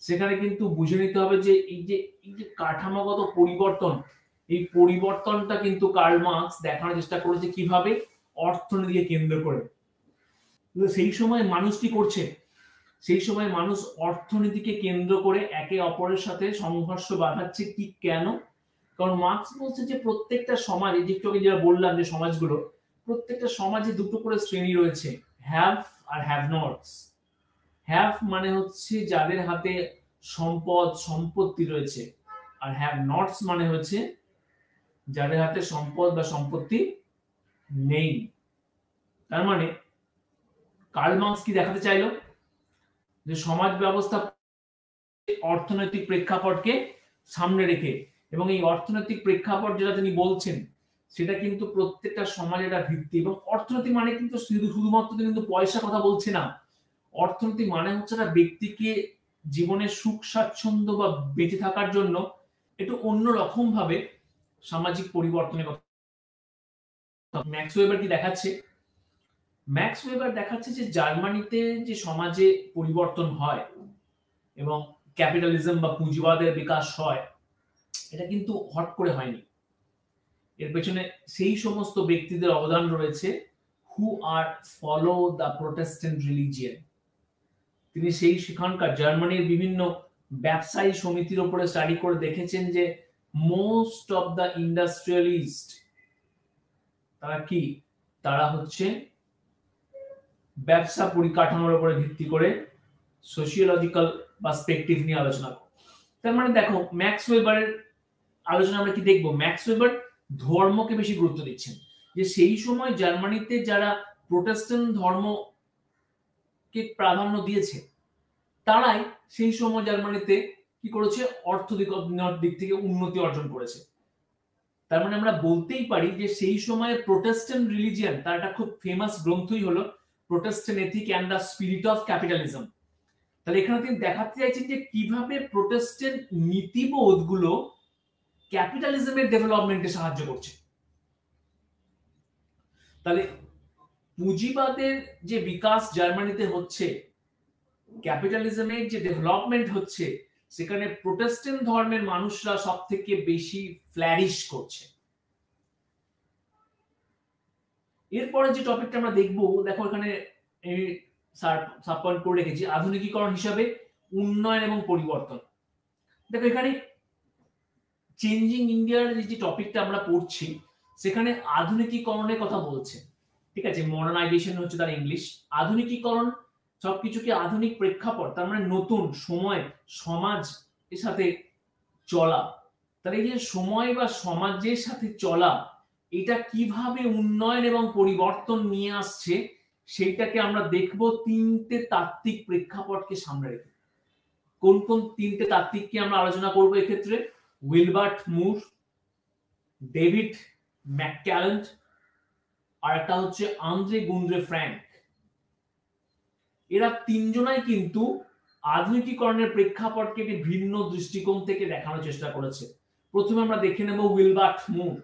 সেখানে কিন্তু বুঝে নিতে হবে যে এই যে এই যে কাঠামোগত পরিবর্তন, এই পরিবর্তনটা কিন্তু কার্ল মার্কস দেখানোর চেষ্টা করেছে কীভাবে? অর্থনীতিকে কেন্দ্র করে। সেই সময় মানুষ কি করছে? সেই সময় মানুষ অর্থনীতিকে কেন্দ্র করে একে অপরের সাথে সংঘর্ষ বাঁধাচ্ছে কি কেন? কারণ মার্কস বলছে যে প্রত্যেকটা সমাজ, এই একটু যেটা বললাম যে সমাজগুলো, প্রত্যেকটা সমাজে দুটো করে শ্রেণি রয়েছে হ্যাভ আর হ্যাভ নটস হ্যাভ মানে হচ্ছে যাদের হাতে সম্পদ, সম্পত্তি রয়েছে। আর হ্যাভ নটস মানে হচ্ছে যাদের হাতে সম্পদ বা সম্পত্তি নেই। তার মানে কার্ল মার্কস কি দেখাতে চাইলো? যে সমাজ ব্যবস্থা অর্থনৈতিক প্রেক্ষাপটকে সামনে রেখে এবং এই অর্থনৈতিক প্রেক্ষাপট যেটা তিনি বলছেন, সেটা কিন্তু প্রত্যেকটা সমাজের ভিত্তি এবং অর্থনীতি মানে কিন্তু শুধু শুধুমাত্র কিন্তু পয়সা কথা বলছে না। অর্থনীতি মানে হচ্ছে না ব্যক্তিকে জীবনের সুখ, স্বাচ্ছন্দ্য বা বেঁচে থাকার জন্য একটু অন্য রকম ভাবে সামাজিক পরিবর্তনের কথা। ম্যাক্স ওয়েবার কি দেখাচ্ছে? ম্যাক্স ওয়েবার দেখাচ্ছে যে জার্মানিতে যে সমাজে পরিবর্তন হয় এবং ক্যাপিটালিজম বা পুঁজিবাদের বিকাশ হয়, এটা কিন্তু হট করে হয়নি। এর পেছনে সেই সমস্ত ব্যক্তিদের অবদান রয়েছে who are follow the Protestant religion তিনি সেই সেখানকার জার্মানির বিভিন্ন ব্যবসায়ী সমিতির উপরে স্টাডি করে দেখেছেন যে মোস্ট অফ দ্য ইন্ডাস্ট্রিয়ালিস্ট তারা কি? তারা হচ্ছে ব্যবসা পরিকাঠামোর উপরে ভিত্তি করে সোশিওলজিক্যাল পার্সপেক্টিভ নিয়ে আলোচনা করো। তার মানে দেখো, ম্যাক্স ওয়েবারের আলোচনা আমরা কি দেখব? ম্যাক্স ওয়েবার ধর্মকে বেশি গুরুত্ব দিচ্ছেন। যে সেই সময় জার্মানিতে যারা প্রোটেস্ট্যান্ট ধর্মকে প্রাধান্য দিয়েছে? তারাই সেই সময় জার্মানিতে কি করেছে? অর্থনৈতিক দিক থেকে উন্নতি অর্জন করেছে। তার মানে আমরা বলতেই পারি যে সেই সময়ে প্রোটেস্টেন্ট রিলিজিয়ান, তার একটা খুব ফেমাস গ্রন্থই হলো Protestant ethic and the spirit of capitalism. তাহলে এখানে তিনি দেখাতে চাইছেন যে কীভাবে প্রোটেস্ট্যান্ট নীতিবোধগুলো ক্যাপিটালিজমের ডেভেলপমেন্টে সাহায্য করছে। তাহলে পুঁজিবাদের যে বিকাশ জার্মানিতে হচ্ছে ক্যাপিটালিজমের যে ডেভেলপমেন্ট হচ্ছে, সেখানে প্রোটেস্টেন্ট ধর্মের মানুষরা সব থেকে বেশি ফ্ল্যারিশ করছে। এরপরে যে টপিকটা আমরা দেখব, দেখো এখানে করে রেখেছি, আধুনিকীকরণ হিসাবে উন্নয়ন এবং পরিবর্তন। দেখো এখানে চেঞ্জিং ইন্ডিয়ার যে টপিকটা আমরা পড়ছি, সেখানে আধুনিকীকরণের কথা বলছে। ঠিক আছে মডার্নাইজেশন হচ্ছে তার ইংলিশ আধুনিকীকরণ সবকিছুকে আধুনিক প্রেক্ষাপট, তার মানে নতুন সময়, সমাজ এর সাথে চলা। তাহলে এই যে সময় বা সমাজের সাথে চলা, এটা কীভাবে উন্নয়ন এবং পরিবর্তন নিয়ে আসছে, সেইটাকে আমরা দেখব তিনটে তাত্ত্বিক প্রেক্ষাপটকে সামনে রেখে। কোন কোন তিনটে তাত্ত্বিককে আমরা আলোচনা করব এক্ষেত্রে? উইলবার্ট মুর, ডেভিড ম্যাকক্যালেন্ট আর একটা হচ্ছে আন্দ্রে গুন্দ্রে ফ্র্যাঙ্ক। এরা তিনজনাই কিন্তু আধুনিকীকরণের প্রেক্ষাপটকে একটি ভিন্ন দৃষ্টিকোণ থেকে দেখানোর চেষ্টা করেছে। প্রথমে আমরা দেখে নেব উইলবার্ট মুর।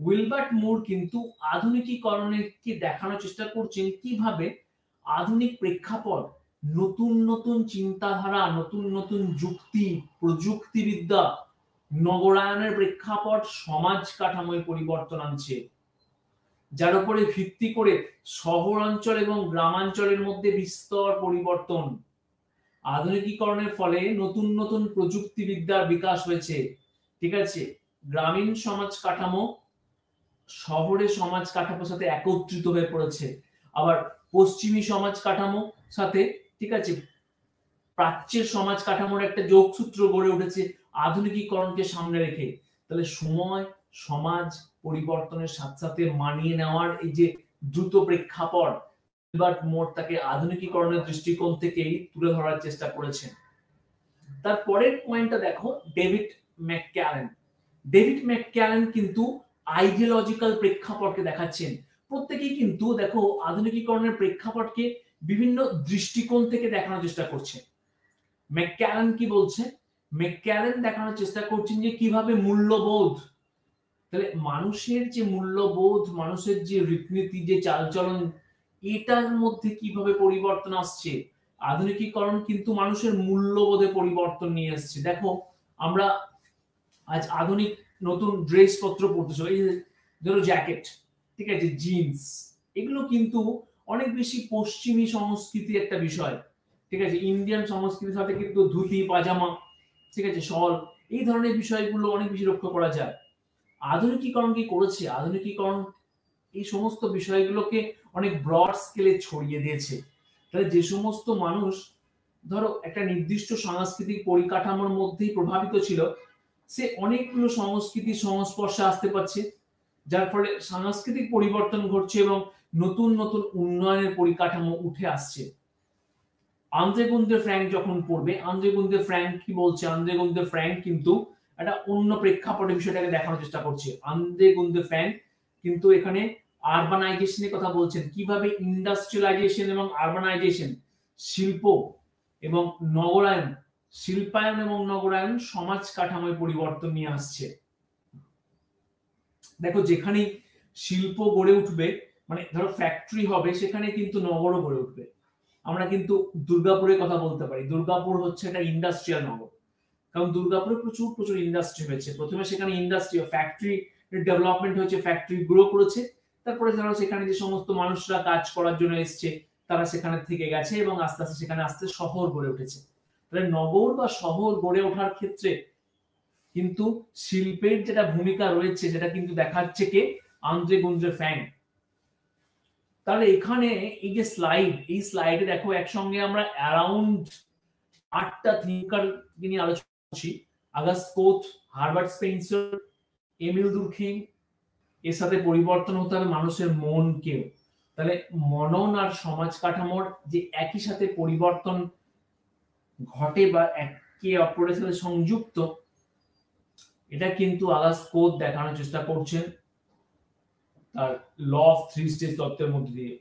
উইলবার্ট মুর কিন্তু আধুনিকীকরণকে দেখানোর চেষ্টা করছেন কীভাবে আধুনিক প্রেক্ষাপট, নতুন নতুন চিন্তাধারা, নতুন নতুন যুক্তি, প্রযুক্তিবিদ্যা, নগরায়নের প্রেক্ষাপট, সমাজ কাঠামোয় পরিবর্তন আনছে। যার উপরে ভিত্তি করে শহরাঞ্চল এবং গ্রামাঞ্চলের মধ্যে বিস্তর পরিবর্তন। আধুনিকীকরণের ফলে নতুন নতুন প্রযুক্তিবিদ্যার বিকাশ হয়েছে। ঠিক আছে? গ্রামীণ সমাজ কাঠামো শহরে সমাজ কাঠামোর সাথে একত্রিত হয়ে পড়েছে। আবার পশ্চিমী সমাজ কাঠামো সাথে, ঠিক আছে? প্রাচ্যের সমাজ কাঠামোর একটা যোগসূত্র গড়ে উঠেছে আধুনিকীকরণকে সামনে রেখে। তাহলে সময় সমাজ পরিবর্তনের সাথে সাথে মানিয়ে নেওয়ার এই যে দ্রুত প্রেক্ষাপট মোর তাকে আধুনিকীকরণের দৃষ্টিকোণ থেকেই তুলে ধরার চেষ্টা করেছেন। তারপরের পয়েন্টটা দেখো, ডেভিড ম্যাকক্যালেন ডেভিড ম্যাকক্যালেন কিন্তু আইডিওলজিক্যাল প্রেক্ষাপটকে দেখাচ্ছেন। প্রত্যেকেই কিন্তু দেখো, আধুনিকীকরণের প্রেক্ষাপটকে বিভিন্ন দৃষ্টিকোণ থেকে দেখানোর চেষ্টা করছে ম্যাকক্যালেন কি বলছে? ম্যাকক্যালেন দেখানোর চেষ্টা করছেন যে কীভাবে মূল্যবোধ তাহলে মানুষের যে মূল্যবোধ, মানুষের যে রীতিনীতি, যে চালচলন, এটার মধ্যে কীভাবে পরিবর্তন আসছে? আধুনিকীকরণ কিন্তু মানুষের মূল্যবোধে পরিবর্তন নিয়ে আসছে দেখো, আমরা আজ আধুনিক নতুন ড্রেস পত্র পড়তেছো এই ধরো জ্যাকেট, ঠিক আছে, জিন্স, এগুলো কিন্তু অনেক বেশি পশ্চিমী সংস্কৃতির একটা বিষয়। ঠিক আছে, ইন্ডিয়ান সংস্কৃতির সাথে কিন্তু ধুতি, পাজামা, ঠিক আছে, শল, এই ধরনের বিষয়গুলো অনেক বেশি লক্ষ্য করা যায়। আধুনিকীকরণ কি করেছে? আধুনিকীকরণ এই সমস্ত বিষয়গুলোকে অনেক ব্রড স্কেলে ছড়িয়ে দিয়েছে। তাহলে যে সমস্ত মানুষ, ধরো একটা নির্দিষ্ট সাংস্কৃতিক পরিকাঠামোর মধ্যেই প্রভাবিত ছিল, সে অনেকগুলো সংস্কৃতির সংস্পর্শে আসতে পারছে, যার ফলে সাংস্কৃতিক পরিবর্তন ঘটছে এবং নতুন নতুন উন্নয়নের পরিকাঠামো উঠে আসছে। আন্দ্রে ফ্র্যাঙ্ক যখন পড়বে, আন্দ্রে ফ্র্যাঙ্ক কি বলছে? আন্দ্রে ফ্র্যাঙ্ক কিন্তু একটা অন্য প্রেক্ষাপটে বিষয়টাকে দেখানোর চেষ্টা করছে। আন্দ্রে ফ্যান, কিন্তু এখানে আরবানাইজেশনের কথা বলছেন। কীভাবে ইন্ডাস্ট্রিয়ালাইজেশন এবং আরবানাইজেশন শিল্প এবং নগরায়ন, শিল্পায়ন এবং নগরায়ন সমাজ কাঠামোয় পরিবর্তন নিয়ে আসছে। দেখো যেখানে শিল্প গড়ে উঠবে মানে ধরো ফ্যাক্টরি হবে, সেখানে কিন্তু নগরও গড়ে উঠবে। আমরা কিন্তু দুর্গাপুরের কথা বলতে পারি। দুর্গাপুর হচ্ছে একটা ইন্ডাস্ট্রিয়াল নগর। কারণ দুর্গাপুরে প্রচুর প্রচুর ইন্ডাস্ট্রি হয়েছে। প্রথমে সেখানে ইন্ডাস্ট্রি ফ্যাক্টরি ডেভেলপমেন্ট হয়েছে ফ্যাক্টরি গ্রো করেছে। তারপরে ধরো সেখানে যে সমস্ত মানুষরা কাজ করার জন্য এসছে, তারা সেখানে থেকে গেছে এবং আস্তে আস্তে সেখানে আস্তে শহর গড়ে উঠেছে। তাহলে নগর বা শহর গড়ে ওঠার ক্ষেত্রে কিন্তু শিল্পের যেটা ভূমিকা রয়েছে, সেটা কিন্তু দেখাচ্ছে কে? আন্দ্রে গুন্দ্রে ফ্যাং। তাহলে এখানে এই যে স্লাইড এই স্লাইডে দেখো একসঙ্গে আমরা অ্যারাউন্ড আটটা থিঙ্কার নিয়ে আলোচনা করছি। Auguste Comte Herbert Spencer, Emile Durkheim, এর সাথে পরিবর্তন হতে হবে মানুষের মনকেও তাহলে মনন আর সমাজ কাঠামোর যে একই সাথে পরিবর্তন ঘটে বা একে অপরের সাথে সংযুক্ত, এটা কিন্তু আগাস কোদ দেখানোর চেষ্টা করছেন তার ল অফ থ্রি স্টেজ তত্ত্বের মধ্যে দিয়ে।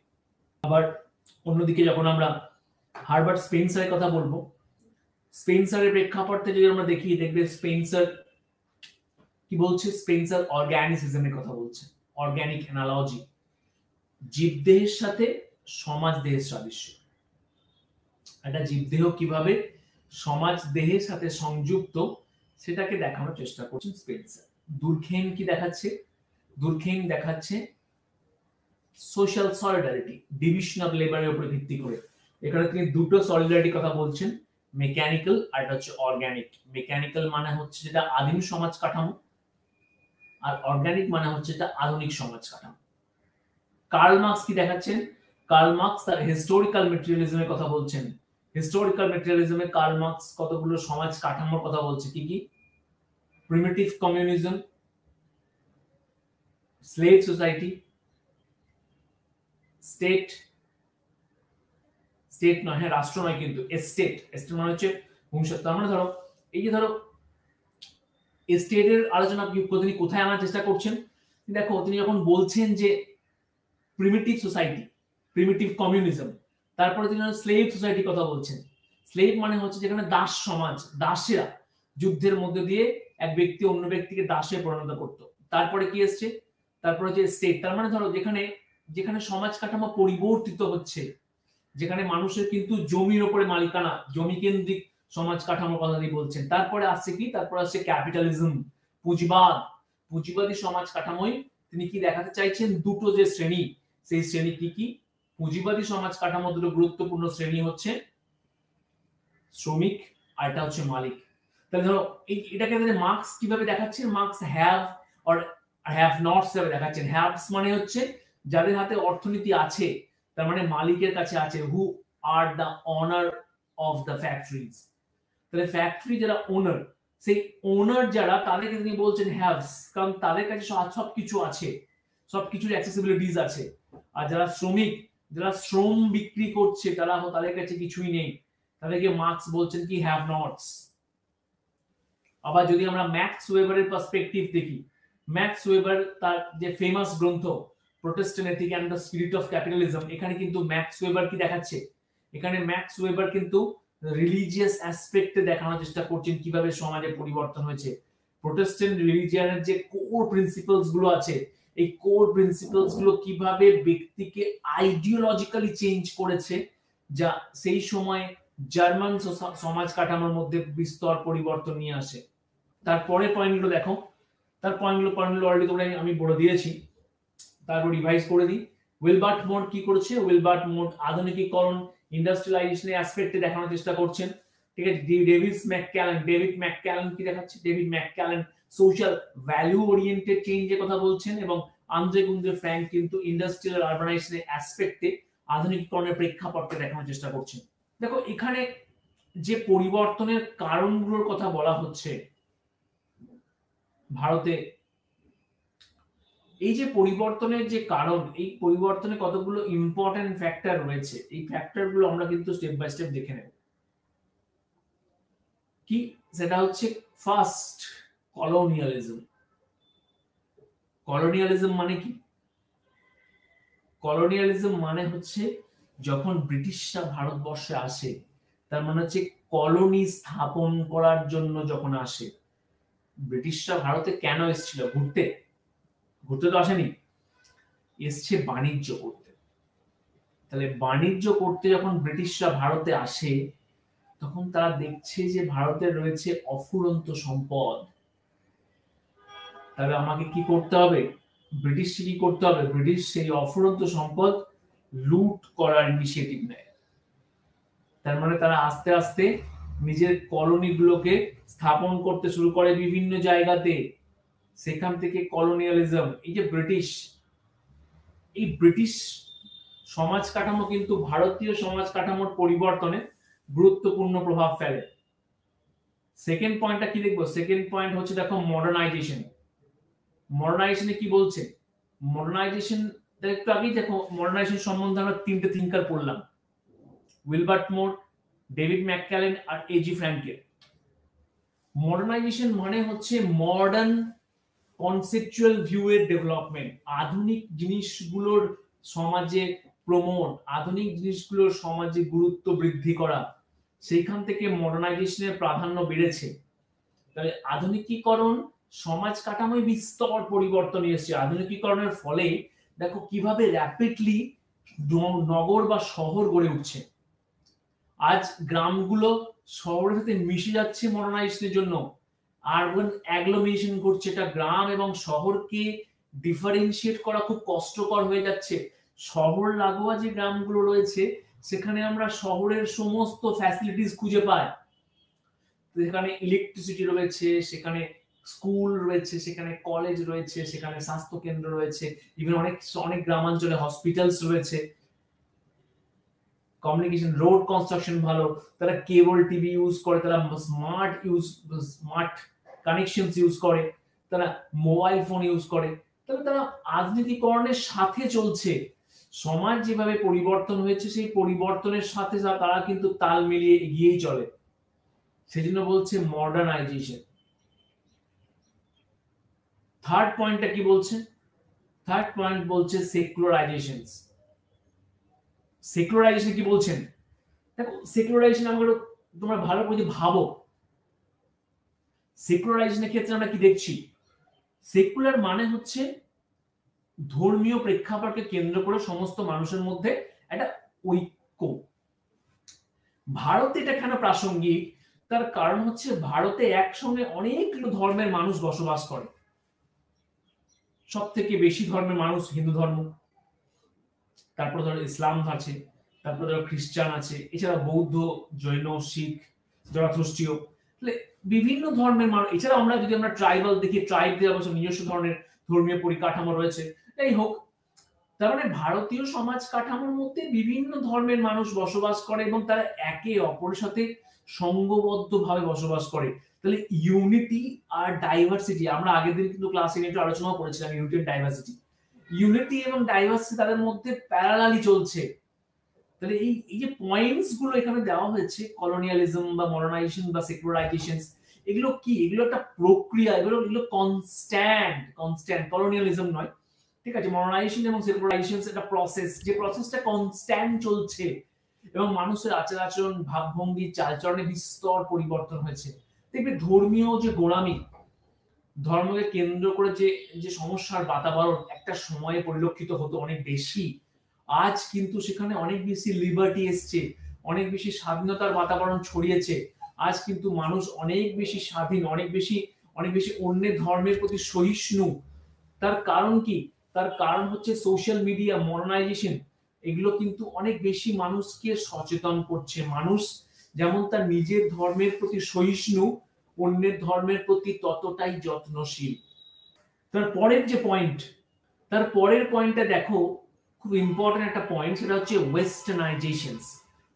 আবার অন্যদিকে যখন আমরা হারবার্ট স্পেন্সারের কথা বলব স্পেন্সারের প্রেক্ষাপট যদি আমরা দেখি, দেখবে স্পেন্সার কি বলছে? স্পেন্সার অর্গ্যানিসিজমের কথা বলছে। Organic analogy. জীবদেহের সাথে সমাজ দেহের সাদৃশ্য। একটা জীবদেহ কীভাবে সমাজ দেহের সাথে সংযুক্ত, সেটাকে দেখানোর চেষ্টা করছেন স্পেন্সার। দুর্খেন কি দেখাচ্ছে? দুর্খেন দেখাচ্ছে সোশ্যাল সলিডারিটি ডিভিশন অফ লেবারের উপরে ভিত্তি করে। এখানে তিনি দুটো সলিডারিটি কথা বলছেন। মেকানিক্যাল আর এটা হচ্ছে অর্গানিক মেকানিক্যাল মানে হচ্ছে যেটা আদিম সমাজ কাঠামো, আর অর্গানিক মানে হচ্ছে যেটা আধুনিক সমাজ কাঠামো। কার্ল মার্কস কি দেখাচ্ছেন? কার্ল মার্কস তার হিস্টোরিক্যাল মেটেরিয়ালিজমের কথা বলছেন। হিস্টোরিক্যাল মেটেরিয়ালিজমে কার্ল মার্কস কতগুলো সমাজ কাঠামোর কথা বলছে? কি কি? Primitive communism slave society state state নয় হ্যাঁ রাষ্ট্র নয় কিন্তু এস্টেট এস্টেট মানে হচ্ছে ভূমিষ্যৎ তার মানে ধরো, এই যে ধরো এস্টেটের আলোচনা তিনি কোথায় আনার চেষ্টা করছেন? দেখো, তিনি যখন বলছেন যে প্রিমিটিভ সোসাইটি প্রিমিটিভ কমিউনিজম তারপরে তিনি স্লেভ সোসাইটি কথা বলছেন স্লেভ মানে হচ্ছে যেখানে দাস সমাজ, দাসেরা যুদ্ধের মধ্যে দিয়ে এক ব্যক্তি অন্য ব্যক্তিকে দাসে পরিণত করত। তারপরে কি এসছে? তারপরে যে স্টেট তার মানে ধরো, যেখানে যেখানে সমাজ কাঠামো পরিবর্তিত হচ্ছে যেখানে মানুষের কিন্তু জমির ওপরে মালিকানা, জমি কেন্দ্রিক সমাজ কাঠামোর কথা দিয়ে বলছেন। তারপরে আসছে কি? তারপরে আসছে ক্যাপিটালিজম পুঁজিবাদ। পুঁজিবাদী সমাজ কাঠামোয় তিনি কি দেখাতে চাইছেন? দুটো যে শ্রেণি, সেই শ্রেণি কি কি? পুঁজিবাদী সমাজ কাঠামো দুটো গুরুত্বপূর্ণ শ্রেণি হচ্ছে শ্রমিক আর এটা হচ্ছে মালিক। তাহলে ধরো এটাকে মার্কস কীভাবে দেখাচ্ছে? Marx have or have not হিসাবে দেখাচ্ছেন। হ্যাভস মানে হচ্ছে যাদের হাতে অর্থনীতি আছে তার মানে মালিকের কাছে আছে who are the owner of the factories তাহলে ফ্যাক্টরি যারা ওনার সেই ওনার যারা, তাদেরকে তিনি বলছেন হ্যাভস কারণ তাদের কাছে সব কিছু আছে। সব কিছুর অ্যাক্সেসিবিলিটিস আছে। আর যারা শ্রমিক, যারা শ্রম বিক্রি করছে, তারা তাদের কাছে কিছুই নেই। তাদেরকে মার্কস বলছেন কি হ্যাভ নটস আবার যদি আমরা ম্যাক্স ওয়েবারের পার্সপেক্টিভ দেখি ম্যাক্স ওয়েবার তার যে ফেমাস গ্রন্থ Protestant ethic and the spirit of capitalism এখানে কিন্তু ম্যাক্স ওয়েবার কি দেখাচ্ছে? এখানে ম্যাক্স ওয়েবার কিন্তু রিলিজিয়াস অ্যাসপেক্টে দেখানোর চেষ্টা করছেন কীভাবে সমাজে পরিবর্তন হয়েছে। প্রোটেস্টেন্ট রিলিজিয়ানের যে কোর প্রিন্সিপালসগুলো আছে, এই কোর প্রিন্সিপালসগুলো কীভাবে ব্যক্তিকে আইডিওলজিক্যালি চেঞ্জ করেছে, যা সেই সময় জার্মান সমাজ কাঠামোর মধ্যে বিস্তর পরিবর্তন নিয়ে আসে। তারপরে পয়েন্টগুলো দেখো। তার পয়েন্টগুলো পয়েন্টগুলো অলরেডি তোমরা আমি বলে দিয়েছি। তারপর রিভাইজ করে দিই। উইলবার্ট মোড কি করেছে? উইলবার্ট মোড আধুনিকীকরণ ইন্ডাস্ট্রিয়ালাইজেশনের অ্যাসপেক্টে দেখানোর চেষ্টা করছেন। ঠিক আছে? ডেভিড ম্যাকক্যালেন ডেভিড ম্যাকক্যালেন কি দেখাচ্ছে? David McClelland social value oriented চেঞ্জের কথা বলছেন এবং আন্দ্রে গুন্দ্রে ফ্র্যাঙ্ক কিন্তু ইন্ডাস্ট্রিয়াল আরবানাইজেশনের অ্যাসপেক্টে আধুনিকীকরণের প্রেক্ষাপটকে দেখানোর চেষ্টা করছেন। দেখো, এখানে যে পরিবর্তনের কারণগুলোর কথা বলা হচ্ছে, ভারতে এই যে পরিবর্তনের যে কারণ, এই পরিবর্তনে কতগুলো ইম্পর্টেন্ট ফ্যাক্টর রয়েছে, এই ফ্যাক্টরগুলো আমরা কিন্তু স্টেপ বাই স্টেপ দেখে নেব। কি? সেটা হচ্ছে ফার্স্ট কলোনিয়ালিজম কলোনিয়ালিজম মানে কি? কলোনিয়ালিজম মানে হচ্ছে যখন ব্রিটিশরা ভারতবর্ষে আসে, তার মানে হচ্ছে কলোনি স্থাপন করার জন্য যখন আসে, ব্রিটিশরা ভারতে কেন এসেছিল? ঘুরতে। ঘুরতে তো আসেনি। এসছে বাণিজ্য করতে। তাহলে বাণিজ্য করতে যখন ব্রিটিশরা ভারতে আসে, তখন তারা দেখছে যে ভারতে রয়েছে অফুরন্ত সম্পদ। তাহলে আমাকে কি করতে হবে? ব্রিটিশ কি করতে হবে? ব্রিটিশ সেই অফুরন্ত সম্পদ লুট করার ইনিশিয়েটিভ নেয়। তার মানে তারা আস্তে আস্তে নিজের কলোনিগুলোকে স্থাপন করতে শুরু করে বিভিন্ন জায়গাতে। সেখান থেকে কলোনিয়ালিজম এই যে ব্রিটিশ এই ব্রিটিশ সমাজ কাঠামো কিন্তু ভারতীয় সমাজ কাঠামোর পরিবর্তনে গুরুত্বপূর্ণ প্রভাব ফেলে। সেকেন্ড পয়েন্টটা কি দেখব? সেকেন্ড পয়েন্ট হচ্ছে দেখো মডার্নাইজেশন মডার্নাইজেশনে কি বলছে? মডার্নাইজেশন একটু আগেই দেখো মডার্নাইজেশন সম্বন্ধে আমরা তিনটে থিঙ্কার পড়লাম। উইলবার্ট মোর, ডেভিড ম্যাকক্যালেন আর এজি ফ্র্যাঙ্কের। মডার্নাইজেশন মানে হচ্ছে মডার্ন কনসেপচুয়াল ভিউ এর ডেভেলপমেন্ট আধুনিক জিনিসগুলোর সমাজে প্রমোট, আধুনিক জিনিসগুলোর সমাজে গুরুত্ব বৃদ্ধি করা, সেইখান থেকে মডার্নাইজেশনের প্রাধান্য বেড়েছে। তাহলে আধুনিকীকরণ সমাজ কাঠামোয় বিস্তর পরিবর্তন এসেছে। আধুনিকীকরণের ফলে দেখো কীভাবে র্যাপিডলি নগর বা শহর গড়ে উঠছে। আজ গ্রামগুলো শহরের সাথে মিশে যাচ্ছে মডার্নাইজেশনের জন্য। আরবান অ্যাগ্লোমেশন করছে এটা গ্রাম এবং শহরকে ডিফারেন্সিয়েট করা খুব কষ্টকর হয়ে যাচ্ছে। শহর লাগোয়া যে গ্রামগুলো রয়েছে, সেখানে আমরা শহরের সমস্ত ফ্যাসিলিটিস খুঁজে পাই। সেখানে ইলেকট্রিসিটি রয়েছে, সেখানে স্কুল রয়েছে, সেখানে কলেজ রয়েছে, সেখানে স্বাস্থ্য কেন্দ্র রয়েছে ইভেন অনেক অনেক গ্রামাঞ্চলে হসপিটালস রয়েছে। কমিউনিকেশন রোড কনস্ট্রাকশন ভালো, তারা কেবল টিভি ইউজ করে, তারা smart use smart connection use করে, তারা মোবাইল ফোন ইউজ করে, তাহলে তারা আধুনিকীকরণের সাথে চলছে। সমাজ যেভাবে পরিবর্তন হয়েছে, সেই পরিবর্তনের সাথে তারা কিন্তু তাল মিলিয়ে এগিয়েই চলে। সেজন্য বলছে মডার্নাইজেশন থার্ড পয়েন্টটা কি বলছে? থার্ড পয়েন্ট বলছে সেকুলারাইজেশন সেকুলারাইজেশন কি বলছেন? দেখো সেকুলারাইজেশন আমরা তোমরা ভালো করে ভাবো। সেকুলারাইজেশনের ক্ষেত্রে আমরা কি দেখছি? সেকুলার মানে হচ্ছে ধর্মীয় প্রেক্ষাপটকে কেন্দ্র করে সমস্ত মানুষের মধ্যে একটা ঐক্য। ভারতে এটা কেন প্রাসঙ্গিক? তার কারণ হচ্ছে ভারতে একসঙ্গে অনেকগুলো ধর্মের মানুষ বসবাস করে। সব থেকে বেশি ধর্মের মানুষ হিন্দু ধর্ম। তারপর ধরো ইসলাম আছে, তারপর ধরো খ্রিস্টান আছে এছাড়া বৌদ্ধ, জৈন, শিখ জরাথ্রষ্টীয় বিভিন্ন ধর্মের মানুষ, এছাড়া আমরা যদি আমরা ট্রাইবাল দেখি ট্রাইবদের অবশ্য নিজস্ব ধরনের ধর্মীয় পরিকাঠামো রয়েছে, যাই হোক, তার মানে ভারতীয় সমাজ কাঠামোর মধ্যে বিভিন্ন ধর্মের মানুষ বসবাস করে এবং তারা একে অপরের সাথে সঙ্গবদ্ধ ভাবে বসবাস করে। তাহলে ইউনিটি আর ডাইভার্সিটি আমরা আগের দিন কিন্তু ক্লাস একটু আলোচনা করেছিলাম ইউনিটি ডাইভার্সিটি ইউনিটি এবং ডাইভার্সিটি তাদের মধ্যে প্যারালালি চলছে। তাহলে এই এই যে পয়েন্টসগুলো এখানে দেওয়া হয়েছে কলোনিয়ালিজম বা মডার্নাইজেশন বা সেকুলারাইজেশন এগুলো কি? এগুলো একটা প্রক্রিয়া, এগুলো এগুলো কনস্ট্যান্ট কনস্ট্যান্ট কলোনিয়ালিজম নয়। ঠিক আছে মডার্নাইজেশন এবং সেকুলারাইজেশন একটা প্রসেস যে প্রসেসটা কনস্ট্যান্ট চলছে এবং মানুষের আচার আচরণ, ভাবভঙ্গি, চালচরণে বিস্তর পরিবর্তন হয়েছে। দেখবে ধর্মীয় যে গোড়ামি, ধর্মকে কেন্দ্র করে যে যে সমস্যার বাতাবরণ একটা সময়ে পরিলক্ষিত হতো অনেক বেশি আজ কিন্তু সেখানে অনেক বেশি লিবার্টি এসছে, অনেক বেশি স্বাধীনতার বাতাবরণ ছড়িয়েছে। আজ কিন্তু মানুষ অনেক বেশি স্বাধীন, অনেক বেশি অনেক বেশি অন্যের ধর্মের প্রতি সহিষ্ণু। তার কারণ কি? তার কারণ হচ্ছে সোশ্যাল মিডিয়া মডার্নাইজেশন এগুলো কিন্তু অনেক বেশি মানুষকে সচেতন করছে। মানুষ যেমন তার নিজের ধর্মের প্রতি সহিষ্ণু, অন্যের ধর্মের প্রতি ততটাই যত্নশীল। তার পরের যে পয়েন্ট তার পরের পয়েন্টটা দেখো খুব ইম্পর্টেন্ট একটা পয়েন্ট সেটা হচ্ছে ওয়েস্টার্নাইজেশন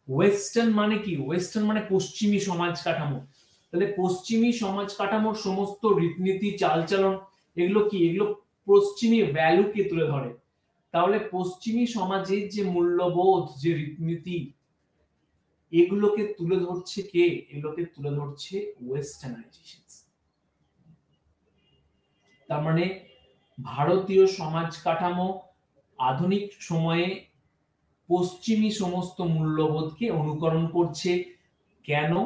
ওয়েস্টার্ন মানে কি? ওয়েস্টার্ন মানে পশ্চিমী সমাজ কাঠামো। তাহলে পশ্চিমী সমাজ কাঠামোর সমস্ত রীতিনীতি, চালচলন, এগুলো কি? এগুলো পশ্চিমী ভ্যালুকে তুলে ধরে। তাহলে পশ্চিমী সমাজের যে মূল্যবোধ, যে রীতিনীতি, এগুলোকে তুলে ধরছে কে? এগুলোকে তুলে ধরছে ওয়েস্টার্নাইজেশন তার মানে ভারতীয় সমাজ কাঠামো আধুনিক সময়ে পশ্চিমী সমস্ত মূল্যবোধকে অনুকরণ করছে। কেন?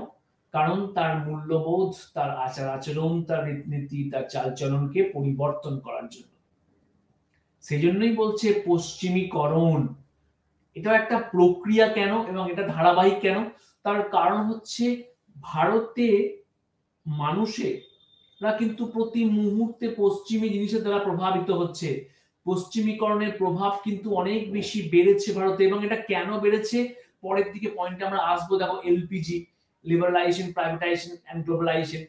কারণ তার মূল্যবোধ, তার আচার আচরণ, তার রীতিনীতি, তার চালচলনকে পরিবর্তন করার জন্য। সেই জন্যই বলছে পশ্চিমীকরণ। এটা একটা প্রক্রিয়া কেন এবং এটা ধারাবাহিক কেন? তার কারণ হচ্ছে ভারতে মানুষেরা কিন্তু প্রতি মুহূর্তে পশ্চিমী জিনিসের দ্বারা প্রভাবিত হচ্ছে। পশ্চিমীকরণের প্রভাব কিন্তু অনেক বেশি বেড়েছে ভারতে এবং এটা কেন বেড়েছে? পরের দিকে পয়েন্টে আমরা আসব। দেখো LPG liberalisation privatisation and globalisation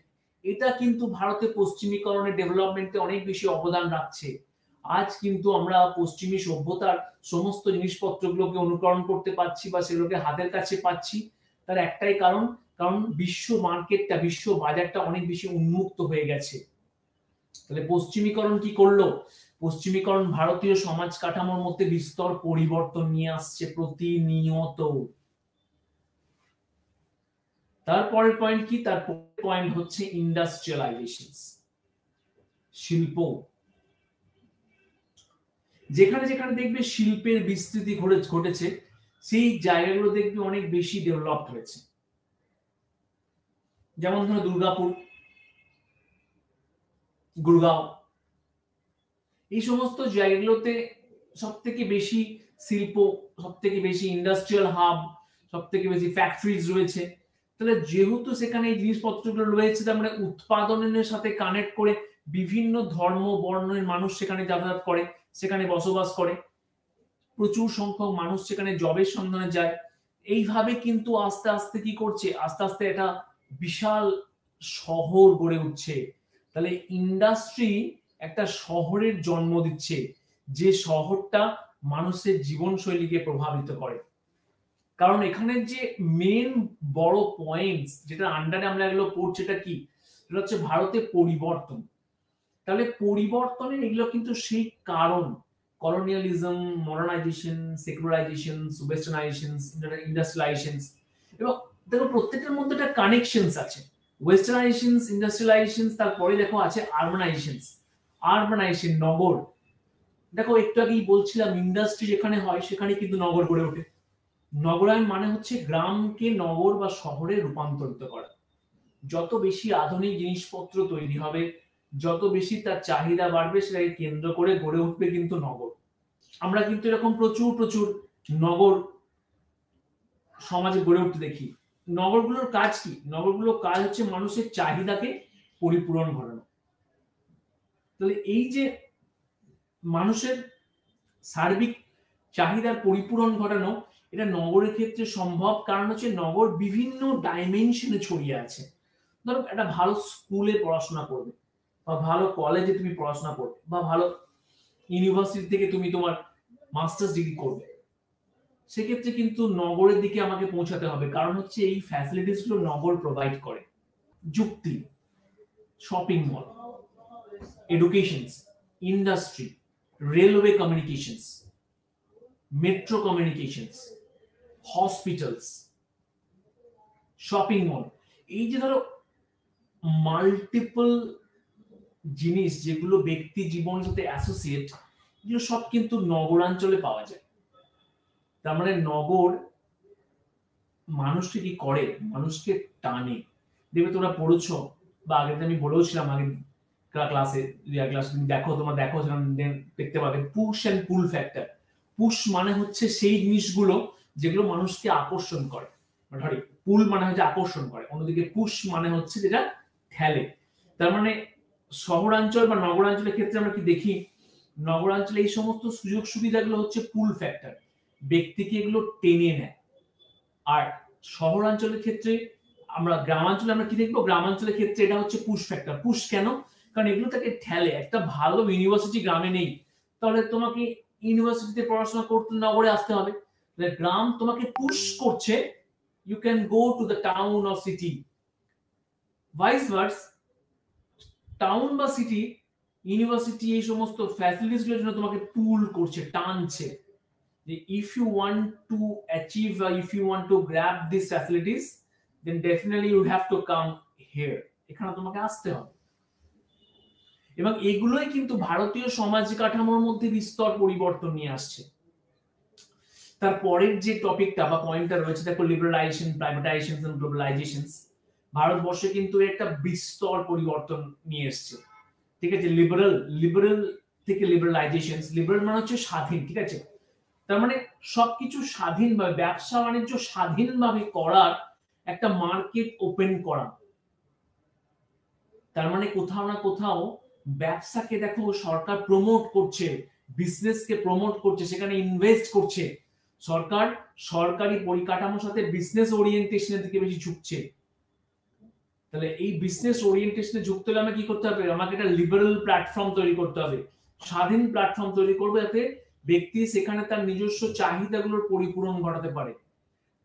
এটা কিন্তু ভারতে পশ্চিমীকরণের ডেভেলপমেন্টে অনেক বেশি অবদান রাখছে। আজ কিন্তু আমরা পশ্চিমী সভ্যতার সমস্ত জিনিসপত্রগুলোকে অনুকরণ করতে পারছি বা সেগুলোকে হাতের কাছে পাচ্ছি। তার একটাই কারণ কারণ বিশ্ব মার্কেটটা, বিশ্ব বাজারটা অনেক বেশি উন্মুক্ত হয়ে গেছে। তাহলে পশ্চিমীকরণ কি করল? পশ্চিমীকরণ ভারতীয় সমাজ কাঠামোর মধ্যে বিস্তর পরিবর্তন নিয়ে আসছে প্রতিনিয়ত। তারপরের পয়েন্ট কি? তার পয়েন্ট হচ্ছে ইন্ডাস্ট্রিয়ালাইজেশন শিল্প। যেখানে যেখানে দেখবে শিল্পের বিস্তৃতি ঘটে, ঘটেছে, সেই জায়গাগুলো দেখবে অনেক বেশি ডেভেলপ হয়েছে। যেমন ধরো দুর্গাপুর, গুরগাঁও এই সমস্ত জায়গাগুলোতে সব থেকে বেশি শিল্প সব থেকে বেশি ইন্ডাস্ট্রিয়াল হাব সব থেকে বেশি ফ্যাক্টরিজ রয়েছে। তাহলে যেহেতু সেখানে এই জিনিসপত্রগুলো রয়েছে, তার মানে উৎপাদনের সাথে কানেক্ট করে বিভিন্ন ধর্ম, বর্ণের মানুষ সেখানে যাতায়াত করে, সেখানে বসবাস করে। প্রচুর সংখ্যক মানুষ সেখানে জবের সন্ধানে যায়। এইভাবে কিন্তু আস্তে আস্তে কি করছে? আস্তে আস্তে এটা বিশাল শহর গড়ে উঠছে। তাহলে ইন্ডাস্ট্রি একটা শহরের জন্ম দিচ্ছে, যে শহরটা মানুষের জীবনশৈলীকে প্রভাবিত করে। কারণ এখানে যে মেন বড় পয়েন্টস যেটা আন্ডারে আমরা এগুলো পড়ছি এটা কি? সেটা হচ্ছে ভারতে পরিবর্তন। তাহলে পরিবর্তনের এগুলো কিন্তু সেই কারণ। Colonialism modernisation secularisation westernisation industrialisation এবং দেখো প্রত্যেকটার মধ্যে একটা কানেকশনস আছে। ওয়েস্টার্নাইজেশন ইন্ডাস্ট্রিয়ালাইজেশন তারপরে দেখো আছে আরবানাইজেশন আরবানাইজেশন নগর। দেখো, একটু আগেই বলছিলাম ইন্ডাস্ট্রি যেখানে হয় সেখানে কিন্তু নগর গড়ে ওঠে। নগরায়ন মানে হচ্ছে গ্রামকে নগর বা শহরে রূপান্তরিত করা। যত বেশি আধুনিক জিনিসপত্র তৈরি হবে, যত বেশি তার চাহিদা বাড়বে, সেটাকে কেন্দ্র করে গড়ে উঠবে কিন্তু নগর। আমরা কিন্তু এরকম প্রচুর প্রচুর নগর সমাজে গড়ে উঠতে দেখি। নগরগুলোর কাজ কি? নগরগুলোর কাজ হচ্ছে মানুষের চাহিদাকে পরিপূরণ ঘটানো। তাহলে এই যে মানুষের সার্বিক চাহিদার পরিপূরণ ঘটানো, এটা নগরের ক্ষেত্রে সম্ভব। কারণ হচ্ছে নগর বিভিন্ন ডাইমেনশনে ছড়িয়ে আছে। ধরো একটা ভালো স্কুলে পড়াশোনা করবে, বা ভালো কলেজে তুমি পড়াশোনা করবে, বা ভালো ইউনিভার্সিটি থেকে তুমি তোমার মাস্টার্স ডিগ্রি করবে। সেক্ষেত্রে কিন্তু নগরের দিকে আমাকে পৌঁছাতে হবে। কারণ হচ্ছে এই ফ্যাসিলিটিসগুলো নগর প্রোভাইড করে। যুক্তি shopping mall education industry railway communications metro communications hospitals shopping mall এই যে ধরো মাল্টিপল জিনিস যেগুলো ব্যক্তি জীবনের সাথে অ্যাসোসিয়েট এগুলো সব কিন্তু নগরাঞ্চলে পাওয়া যায়। তার মানে নগর মানুষকে কি করে? মানুষকে টানে। দেখবে তোমরা পড়েছ বা আগে আমি বলেওছিলাম আগে ক্লাসে ক্লাসে তুমি দেখো, তোমার দেখো দেখতে পাবে। Push and pull factor push মানে হচ্ছে সেই জিনিসগুলো যেগুলো মানুষকে আকর্ষণ করে। ধরি পুল মানে হচ্ছে আকর্ষণ করে। অন্যদিকে পুশ মানে হচ্ছে যেটা ঠেলে তার মানে শহরাঞ্চল বা নগরাঞ্চলের ক্ষেত্রে আমরা কি দেখি? নগরাঞ্চলে এই সমস্ত সুযোগ সুবিধাগুলো হচ্ছে পুল ফ্যাক্টর ব্যক্তিকে এগুলো টেনে নেয়। আর শহরাঞ্চলের ক্ষেত্রে আমরা, গ্রামাঞ্চলে আমরা কি দেখব? গ্রামাঞ্চলের ক্ষেত্রে এটা হচ্ছে পুশ ফ্যাক্টর পুশ কেন? কারণ এগুলো তাকে ঠেলে। একটা ভালো ইউনিভার্সিটি গ্রামে নেই, তাহলে তোমাকে ইউনিভার্সিটিতে পড়াশোনা করতে নগরে আসতে হবে। গ্রাম তোমাকে পুশ করছে you can go to the town or city vice versa town বা সিটি ইউনিভার্সিটি এই সমস্ত ফ্যাসিলিটিসগুলোর জন্য তোমাকে পুল করছে, টানছে। যে if you want to achieve if you want to grab this facilities then definitely you have to come here এখানে তোমাকে আসতে হবে। এবং এগুলোই কিন্তু ভারতীয় সমাজ কাঠামোর মধ্যে বিস্তর পরিবর্তন নিয়ে আসছে। তার পরের যে টপিকটা বা পয়েন্টটা রয়েছে, দেখো লিবারালাইজেশন প্রাইভেটাইজেশন গ্লোবালাইজেশন ভারতবর্ষে কিন্তু একটা বিস্তর পরিবর্তন নিয়ে এসছে। ঠিক আছে? লিবারাল লিবারাল থেকে লিবারালাইজেশন লিবারাল মানে হচ্ছে স্বাধীন, ঠিক আছে? তার মানে সবকিছু স্বাধীনভাবে ব্যবসা বাণিজ্য স্বাধীনভাবে করার একটা মার্কেট ওপেন করা। তার মানে কোথাও না কোথাও ব্যবসাকে দেখো সরকার প্রমোট করছে বিজনেসকে প্রমোট করছে, সেখানে ইনভেস্ট করছে। সরকার সরকারি পরিকাঠামোর সাথে বিজনেস ওরিয়েন্টেশনের দিকে বেশি ঝুঁকছে। তাহলে এই বিজনেস ওরিয়েন্টেশনে যুক্ত হলে আমাকে কি করতে হবে? আমাকে একটা লিবারেল প্ল্যাটফর্ম তৈরি করতে হবে। স্বাধীন প্ল্যাটফর্ম তৈরি করব যাতে ব্যক্তি সেখানে তার নিজস্ব চাহিদাগুলোর পরিপূরণ ঘটাতে পারে।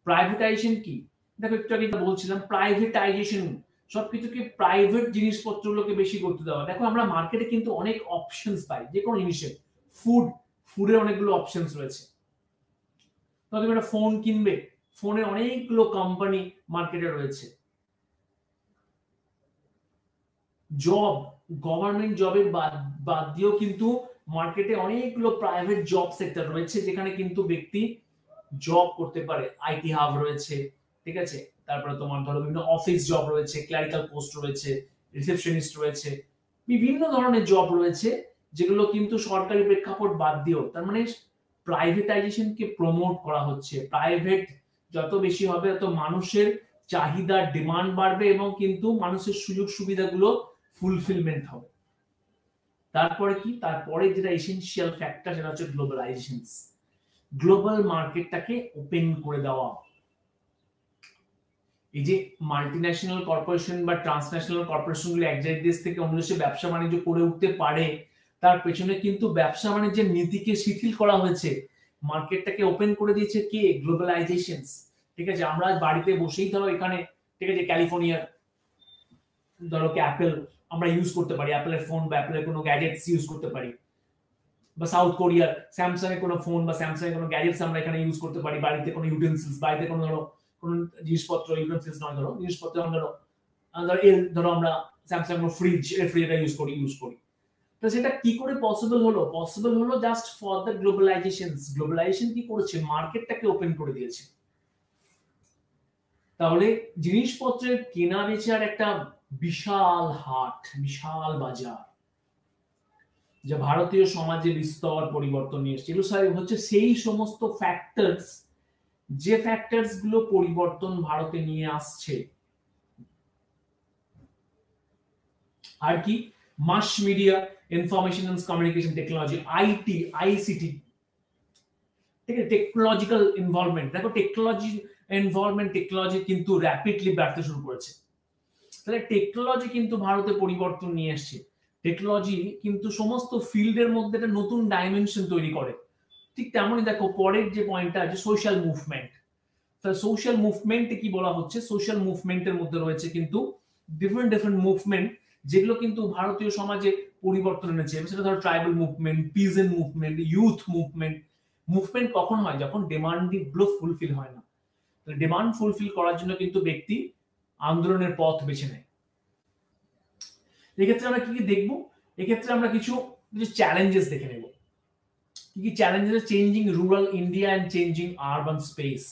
প্রাইভেটাইজেশন কি? দেখো একটু আগে বলছিলাম প্রাইভেটাইজেশন সবকিছুকে প্রাইভেট জিনিসপত্রগুলোকে বেশি করতে দেওয়া। দেখো, আমরা মার্কেটে কিন্তু অনেক অপশনস পাই, যে কোনো জিনিসের ফুড ফুডের অনেকগুলো অপশনস রয়েছে। তুমি একটা ফোন কিনবে ফোনের অনেকগুলো কোম্পানি মার্কেটে রয়েছে। জব গভর্নমেন্ট জবের বাদ দিয়েও কিন্তু মার্কেটে অনেকগুলো প্রাইভেট জব সেক্টর রয়েছে, যেখানে কিন্তু ব্যক্তি জব করতে পারে। আইটি হাব রয়েছে, ঠিক আছে? তারপরে তোমার ধরো বিভিন্ন অফিস জব রয়েছে ক্লারিক্যাল পোস্ট রয়েছে রিসেপশনিস্ট রয়েছে, বিভিন্ন ধরনের জব রয়েছে, যেগুলো কিন্তু সরকারি প্রেক্ষাপট বাদ দিয়েও, তার মানে প্রাইভেটাইজেশনকে প্রমোট করা হচ্ছে। প্রাইভেট যত বেশি হবে, তত মানুষের চাহিদার ডিমান্ড বাড়বে এবং কিন্তু মানুষের সুযোগ সুবিধাগুলো ফুলফিলমেন্ট হবে। তারপরে কি? তারপরে যেটা এসেনশিয়াল ফ্যাক্টর সেটা হচ্ছে গ্লোবালাইজেশন গ্লোবাল মার্কেটটাকে ওপেন করে দেওয়া। এই যে মাল্টিন্যাশনাল কর্পোরেশন বা ট্রান্সন্যাশনাল কর্পোরেশনগুলো এক দেশ থেকে অন্য দেশে ব্যবসা বাণিজ্য করে উঠতে পারে, তার পেছনে কিন্তু ব্যবসা বাণিজ্যের নীতিকে শিথিল করা হয়েছে। মার্কেটটাকে ওপেন করে দিয়েছে কে? গ্লোবালাইজেশন ঠিক আছে, আমরা বাড়িতে বসেই ধরো এখানে, ঠিক আছে ক্যালিফোর্নিয়ার ধরো কি অ্যাপেল আমরা ইউজ করতে পারি। অ্যাপেলের ফোন বা অ্যাপেলের কোনো গ্যাজেটস ইউজ করতে পারি। বা সাউথ কোরিয়ার স্যামসাং এর কোনো ফোন বা স্যামসাং এর কোনো গ্যাজেটস আমরা এখানে ইউজ করতে পারি। বাড়িতে কোনো ইউটেন্সিলস বাড়িতে কোনো ধরো কোনো জিনিসপত্র ইউটেন্সিলস নয়, ধরো, জিনিসপত্র ধরো ধরো, এর, ধরো আমরা স্যামসাং ফ্রিজ রেফ্রিজারেটর ইউজ করি ইউজ করি। তো সেটা কি করে পসিবল হলো? পসিবল হলো just for the globalisation globalisation কি করেছে? মার্কেটটাকে ওপেন করে দিয়েছে। তাহলে জিনিসপত্রের কেনা বেচার একটা বিশাল হাট, বিশাল বাজার, যা ভারতীয় সমাজে বিস্তর পরিবর্তন নিয়ে এসেছে। হচ্ছে সেই সমস্ত ফ্যাক্টরস যে ফ্যাক্টরসগুলো পরিবর্তন ভারতে নিয়ে আসছে, আর কি? Mass media information and communication technology IT ICT ঠিক আছে? টেকনোলজিক্যাল ইনভলভমেন্ট দেখো টেকনোলজি ইনভলভমেন্ট টেকনোলজি কিন্তু র্যাপিডলি বাড়তে শুরু করেছে। তাহলে টেকনোলজি কিন্তু ভারতে পরিবর্তন নিয়ে এসছে। টেকনোলজি কিন্তু সমস্ত ফিল্ডের মধ্যে একটা নতুন ডাইমেনশন তৈরি করে। ঠিক তেমনই দেখো পরের যে পয়েন্টটা আছে সোশ্যাল মুভমেন্ট সোশ্যাল মুভমেন্টে কি বলা হচ্ছে? সোশ্যাল মুভমেন্টের মধ্যে রয়েছে কিন্তু ডিফারেন্ট ডিফারেন্ট মুভমেন্ট যেগুলো কিন্তু ভারতীয় সমাজে পরিবর্তন এনেছে। সেটা ধরো tribal movement peasant movement youth movement movement কখন হয়? যখন ডিমান্ডগুলো ফুলফিল হয় না। ডিমান্ড ফুলফিল করার জন্য কিন্তু ব্যক্তি আন্দোলনের পথ বেছে নেয়। এক্ষেত্রে আমরা কি কি দেখব? এক্ষেত্রে আমরা কিছু কিছু চ্যালেঞ্জেস দেখে নেব। কি challenges changing rural India and changing urban space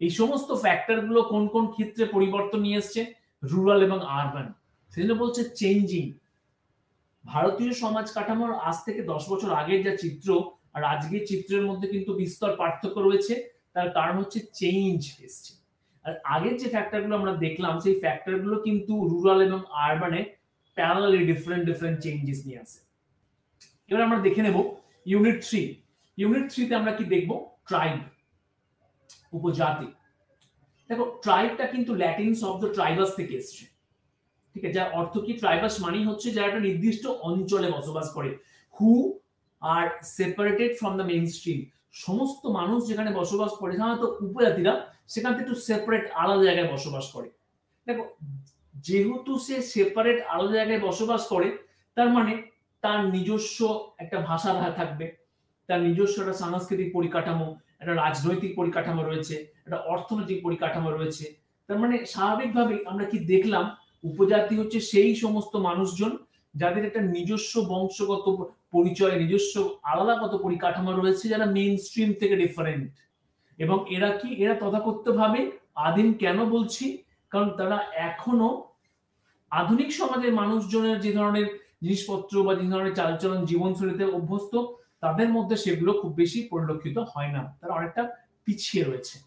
এই সমস্ত ফ্যাক্টরগুলো কোন কোন ক্ষেত্রে পরিবর্তন নিয়ে এসছে? রুরাল এবং আরবান সেজন্য বলছে চেঞ্জিং ভারতীয় সমাজ কাঠামোর আজ থেকে দশ বছর আগের যা চিত্র, আর আজকের চিত্রের মধ্যে কিন্তু বিস্তর পার্থক্য রয়েছে। তার কারণ হচ্ছে চেঞ্জ এসছে। আর আগের যে ফ্যাক্টরগুলো আমরা দেখলাম, সেই ফ্যাক্টরগুলো কিন্তু রুরাল এবং আরবানে প্যারালালি ডিফারেন্ট ডিফারেন্ট চেঞ্জেস নিয়ে আসে। এবার আমরা দেখে নেব ইউনিট থ্রি ইউনিট থ্রিতে আমরা কি দেখব? ট্রাইব উপজাতি। দেখো ট্রাইবটা কিন্তু ল্যাটিন শব্দ ট্রাইবাস থেকে এসছে। ঠিক আছে? যার অর্থ কি? ট্রাইবাস মানেই হচ্ছে যারা একটা নির্দিষ্ট অঞ্চলে বসবাস করে। Who are separated from the main stream সমস্ত মানুষ যেখানে বসবাস করে, সাধারণত উপজাতিরা, সেখান থেকে একটু সেপারেট আলাদা জায়গায় বসবাস করে। দেখো, যেহেতু সে সেপারেট আলাদা জায়গায় বসবাস করে, তার মানে তার নিজস্ব একটা ভাষা থাকবে। তার নিজস্ব একটা সাংস্কৃতিক পরিকাঠামো, একটা রাজনৈতিক পরিকাঠামো রয়েছে, একটা অর্থনৈতিক পরিকাঠামো রয়েছে। তার মানে স্বাভাবিকভাবে আমরা কি দেখলাম, উপজাতি হচ্ছে সেই সমস্ত মানুষজন যাদের একটা নিজস্ব বংশগত পরিচয়, নিজস্ব আলাদাগত পরিকাঠামো রয়েছে যারা মেইন স্ট্রিম থেকে ডিফারেন্ট এবং এরা কি, এরা তথাকথ্য ভাবে আদিম কেন বলছি? কারণ তারা এখনও আধুনিক সমাজের মানুষজনের যে ধরনের জিনিসপত্র বা যে ধরনের চালচলন জীবনশৈলীতে অভ্যস্ত, তাদের মধ্যে সেগুলো খুব বেশি পরিলক্ষিত হয় না। তারা অনেকটা পিছিয়ে রয়েছে।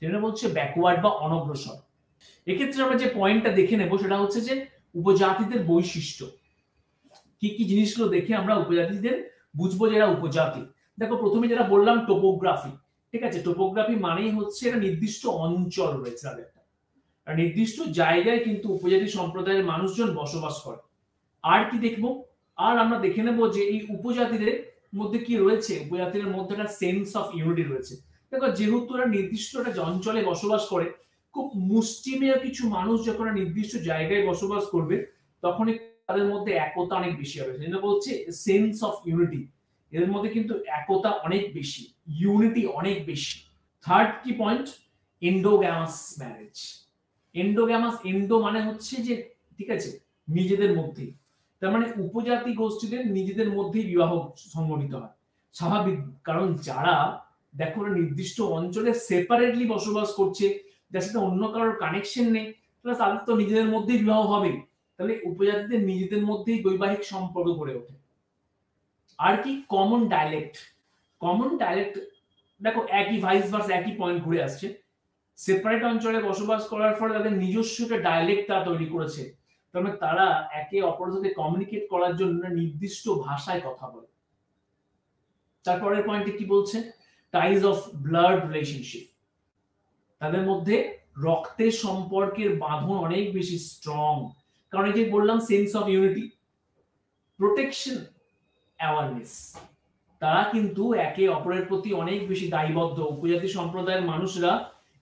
সেটা বলছে ব্যাকওয়ার্ড বা অনগ্রসর। এক্ষেত্রে আমরা যে পয়েন্টটা দেখে নেব, সেটা হচ্ছে যে উপজাতিদের বৈশিষ্ট্য। কি কি জিনিসগুলো দেখে আমরা উপজাতিদের বুঝব যে এরা উপজাতি? দেখো, প্রথমে যেটা বললাম টোপোগ্রাফি ঠিক আছে টোপোগ্রাফি মানেই হচ্ছে একটা নির্দিষ্ট অঞ্চল রয়েছে তাদের একটা নির্দিষ্ট জায়গায় কিন্তু উপজাতি সম্প্রদায়ের মানুষজন বসবাস করে। আর কি দেখব? আর আমরা দেখে নেব যে এই উপজাতিদের মধ্যে কি রয়েছে? উপজাতিদের মধ্যে একটা সেন্স অফ ইউনিটি রয়েছে। দেখো, যেহেতু ওরা নির্দিষ্ট একটা অঞ্চলে বসবাস করে, খুব মুষ্টিমেয় কিছু মানুষ যখন নির্দিষ্ট জায়গায় বসবাস করবে তখন তাদের মধ্যে একতা অনেক বেশি হবে। সেজন্য বলছে সেন্স অফ ইউনিটি এদের মধ্যে কিন্তু একতা অনেক বেশি ইউনিটি অনেক বেশি। থার্ড কি point endogamous marriage endogamous endo মানে হচ্ছে যে, ঠিক আছে, নিজেদের মধ্যেই তার মানে উপজাতি গোষ্ঠীদের নিজেদের মধ্যেই বিবাহ সংগঠিত হয়। স্বাভাবিক, কারণ যারা দেখো নির্দিষ্ট অঞ্চলে সেপারেটলি বসবাস করছে, যার সাথে অন্য কারোর কানেকশন নেই, তাহলে তাদের তো নিজেদের মধ্যেই বিবাহ হবে। তাহলে উপজাতিদের নিজেদের মধ্যেই বৈবাহিক সম্পর্ক গড়ে ওঠে। আর কি? কমন ডায়ালেক্ট কমন ডায়ালেক্ট দেখো, একই ভাইস ভার্স একই পয়েন্ট ঘুরে আসছে। সেপারেট অঞ্চলে বসবাস করার ফলে তাদের নিজস্ব একটা ডায়ালেক্ট তারা তৈরি করেছে। মানে তারা একে অপরের সাথে কমিউনিকেট করার জন্য নির্দিষ্ট ভাষায় কথা বলে। তারপরের পয়েন্টে কি বলছে? টাইজ অফ ব্লাড রিলেশনশিপ তাদের মধ্যে রক্তের সম্পর্কের বাঁধন অনেক বেশি স্ট্রং কারণ এই যে বললাম sense of unity protection awareness তারা কিন্তু একে অপরের প্রতি অনেক বেশি দায়বদ্ধ। উপজাতি সম্প্রদায়ের মানুষরা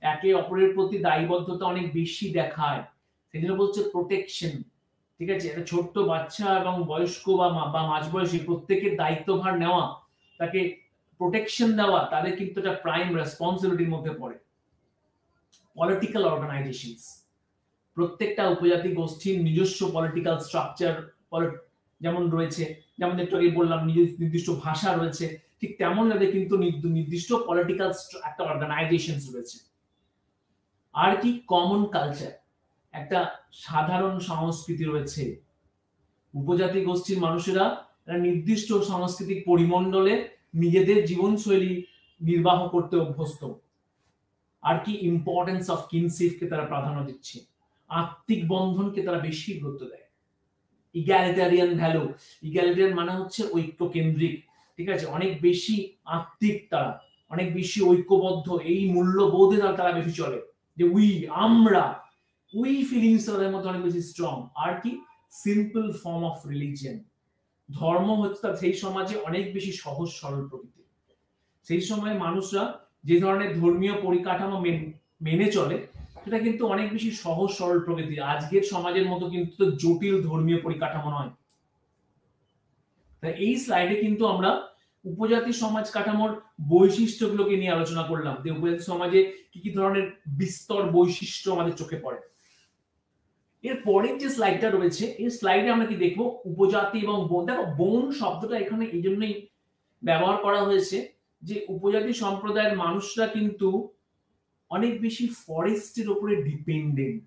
একে অপরের প্রতি দায়বদ্ধতা অনেক বেশি দেখায়। সেই বলছে প্রোটেকশন ঠিক আছে? একটা ছোট্ট বাচ্চা এবং বয়স্ক বা বা মাঝবয়সী প্রত্যেকের দায়িত্বভার নেওয়া, তাকে প্রোটেকশন দেওয়া, তাদের কিন্তু একটা প্রাইম রেসপন্সিবিলিটির মধ্যে পড়ে। পলিটিক্যাল অর্গানাইজেশন প্রত্যেকটা উপজাতি গোষ্ঠীর নিজস্ব পলিটিক্যাল স্ট্রাকচার যেমন রয়েছে, যেমন একটু আগে বললাম নির্দিষ্ট ভাষা রয়েছে, ঠিক তেমন ভাবে কিন্তু নির্দিষ্ট পলিটিক্যাল একটা অর্গানাইজেশন রয়েছে। আর কি? কমন কালচার একটা সাধারণ সংস্কৃতি রয়েছে। উপজাতি গোষ্ঠীর মানুষেরা নির্দিষ্ট সাংস্কৃতিক পরিমণ্ডলে নিজেদের জীবনশৈলী নির্বাহ করতে অভ্যস্ত। আর কি ইম্পর্টেন্স অফ কিনশিপকে তারা প্রাধান্য দিচ্ছে। আত্মিক বন্ধনকে তারা বেশি গুরুত্ব দেয়। ইগ্যালিটারিয়ান ভ্যালু ইগ্যালিটারিয়ান মানে হচ্ছে ঐক্য কেন্দ্রিক ঠিক আছে? অনেক বেশি আত্মিক তারা, অনেক বেশি ঐক্যবদ্ধ, এই মূল্যবোধে তারা বেশি চলে যে, উই, আমরা উই ফিলিংস তাদের মধ্যে অনেক বেশি স্ট্রং আর কি? সিম্পল ফর্ম অফ রিলিজিয়ান ধর্ম হচ্ছে তার, সেই সমাজে অনেক বেশি সহজ, সরল প্রকৃতি। সেই সময় মানুষরা যে ধরনের ধর্মীয় পরিকাঠামো মেনে চলে, সেটা কিন্তু অনেক বেশি সহজ, সরল প্রকৃতি। আজকের সমাজের মতো কিন্তু জটিল ধর্মীয় পরিকাঠামো নয়। এই স্লাইডে কিন্তু আমরা উপজাতি সমাজ কাঠামোর বৈশিষ্ট্যগুলোকে নিয়ে আলোচনা করলাম। যে উপজাতি সমাজে কি কি ধরনের বিস্তর বৈশিষ্ট্য আমাদের চোখে পড়ে। এর পরের যে স্লাইডটা রয়েছে, এই স্লাইডে আমরা কি দেখব? উপজাতি এবং বন। দেখো, বন শব্দটা এখানে এই জন্যই ব্যবহার করা হয়েছে যে উপজাতি সম্প্রদায়ের মানুষরা কিন্তু অনেক বেশি ফরেস্টের উপরে ডিপেন্ডেন্ট।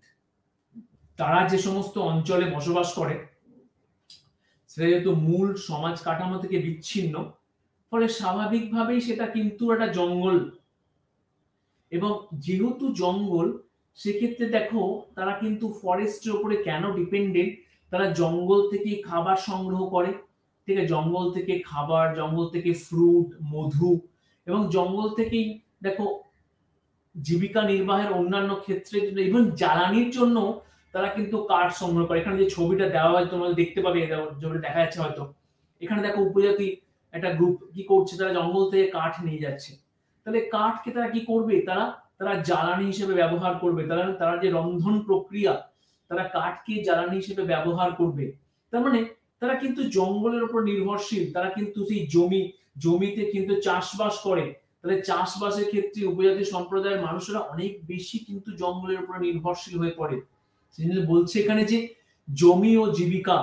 তারা যে সমস্ত অঞ্চলে বসবাস করে সেটা যেহেতু মূল সমাজ কাঠামো থেকে বিচ্ছিন্ন, ফলে স্বাভাবিকভাবেই সেটা কিন্তু একটা জঙ্গল। এবং যেহেতু জঙ্গল সেক্ষেত্রে দেখো, তারা কিন্তু ফরেস্টের উপরে কেন ডিপেন্ডেন্ট তারা জঙ্গল থেকে খাবার সংগ্রহ করে, ঠিক আছে? জঙ্গল থেকে খাবার, জঙ্গল থেকে ফ্রুট মধু এবং জঙ্গল থেকেই দেখো, জীবিকা নির্বাহের অন্যান্য ক্ষেত্রে ইভেন জ্বালানির জন্য তারা কিন্তু কাঠ সংগ্রহ করে। এখানে যে ছবিটা দেওয়া হয়, তোমরা দেখতে পাবে ছবিটা দেখা যাচ্ছে হয়তো। এখানে দেখো, উপজাতি একটা গ্রুপ কি করছে, তারা জঙ্গল থেকে কাঠ নিয়ে যাচ্ছে। তাহলে কাঠকে তারা কি করবে? তারা তারা জ্বালানি হিসেবে ব্যবহার করবে, তারা তারা যে রন্ধন প্রক্রিয়া, তারা কাঠকে জ্বালানি হিসেবে ব্যবহার করবে। তার মানে তারা কিন্তু জঙ্গলের উপর নির্ভরশীল, তারা কিন্তু সেই জমি, জমিতে কিন্তু চাষবাস করে। তাহলে চাষবাসের ক্ষেত্রে উপজাতি সম্প্রদায়ের মানুষেরা অনেক বেশি কিন্তু জঙ্গলের উপর নির্ভরশীল হয়ে পড়ে। সেজন্য বলছে এখানে যে জমি ও জীবিকা,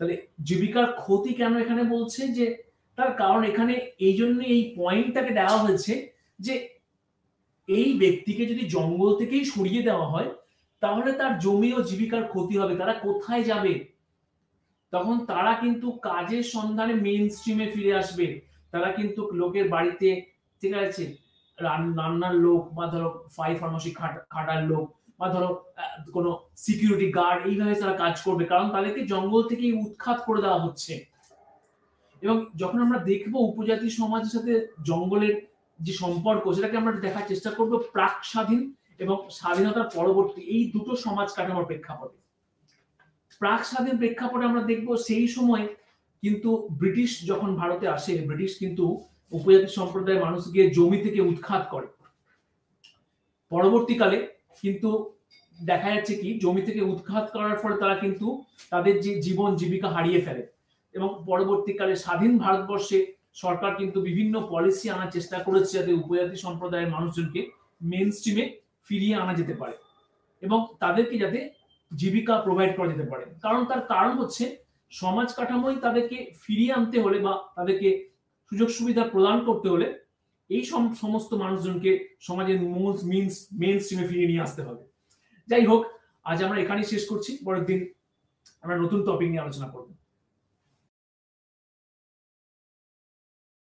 তাহলে জীবিকার ক্ষতি কেন এখানে বলছে? যে তার কারণ এখানে এই জন্য এই পয়েন্টটাকে দেওয়া হয়েছে যে এই ব্যক্তিকে যদি জঙ্গল থেকেই সরিয়ে দেওয়া হয়, তাহলে তার জমি ও জীবিকার ক্ষতি হবে। তারা কোথায় যাবে? তখন তারা কিন্তু কাজের সন্ধানে মেইন স্ট্রিমে ফিরে আসবে। তারা কিন্তু লোকের বাড়িতে, ঠিক আছে রান্নার লোক বা ধরো ফাই ফার্মাসি খাটার লোক বা ধরো কোনো সিকিউরিটি গার্ড এইভাবে তারা কাজ করবে। কারণ তাদেরকে জঙ্গল থেকে উৎখাত করে দেওয়া হচ্ছে। এবং যখন আমরা দেখব উপজাতি সমাজের সাথে জঙ্গলের যে সম্পর্ক, সেটাকে আমরা দেখার চেষ্টা করব প্রাক স্বাধীন এবং স্বাধীনতার পরবর্তী। এই দুটো সমাজ কাঠামোর প্রেক্ষাপটে। প্রাক স্বাধীন প্রেক্ষাপটে আমরা দেখব সেই সময় কিন্তু ব্রিটিশ যখন ভারতে আসে, ব্রিটিশ কিন্তু উপজাতি সম্প্রদায়ের মানুষকে জমি থেকে উৎখাত করে। পরবর্তীকালে কিন্তু দেখা যাচ্ছে কি, জমি থেকে উৎখাত করার ফলে তারা কিন্তু তাদের যে জীবন জীবিকা হারিয়ে ফেলে। এবং পরবর্তীকালে স্বাধীন ভারতবর্ষে সরকার কিন্তু বিভিন্ন পলিসি আনার চেষ্টা করেছে যাতে উপজাতি সম্প্রদায়ের মানুষজনকে মেন স্ট্রিমে ফিরিয়ে আনা যেতে পারে এবং তাদেরকে যাতে জীবিকা প্রোভাইড করা যেতে পারে। কারণ তার কারণ হচ্ছে সমাজ কাঠামোই তাদেরকে ফিরিয়ে আনতে হলে বা তাদেরকে সুযোগ সুবিধা প্রদান করতে হলে এই সমস্ত মানুষজনকে সমাজের মেন স্ট্রিমে ফিরিয়ে নিয়ে আসতে হবে। যাই হোক, আজ আমরা এখানেই শেষ করছি। পরের দিন আমরা নতুন টপিক নিয়ে আলোচনা করব।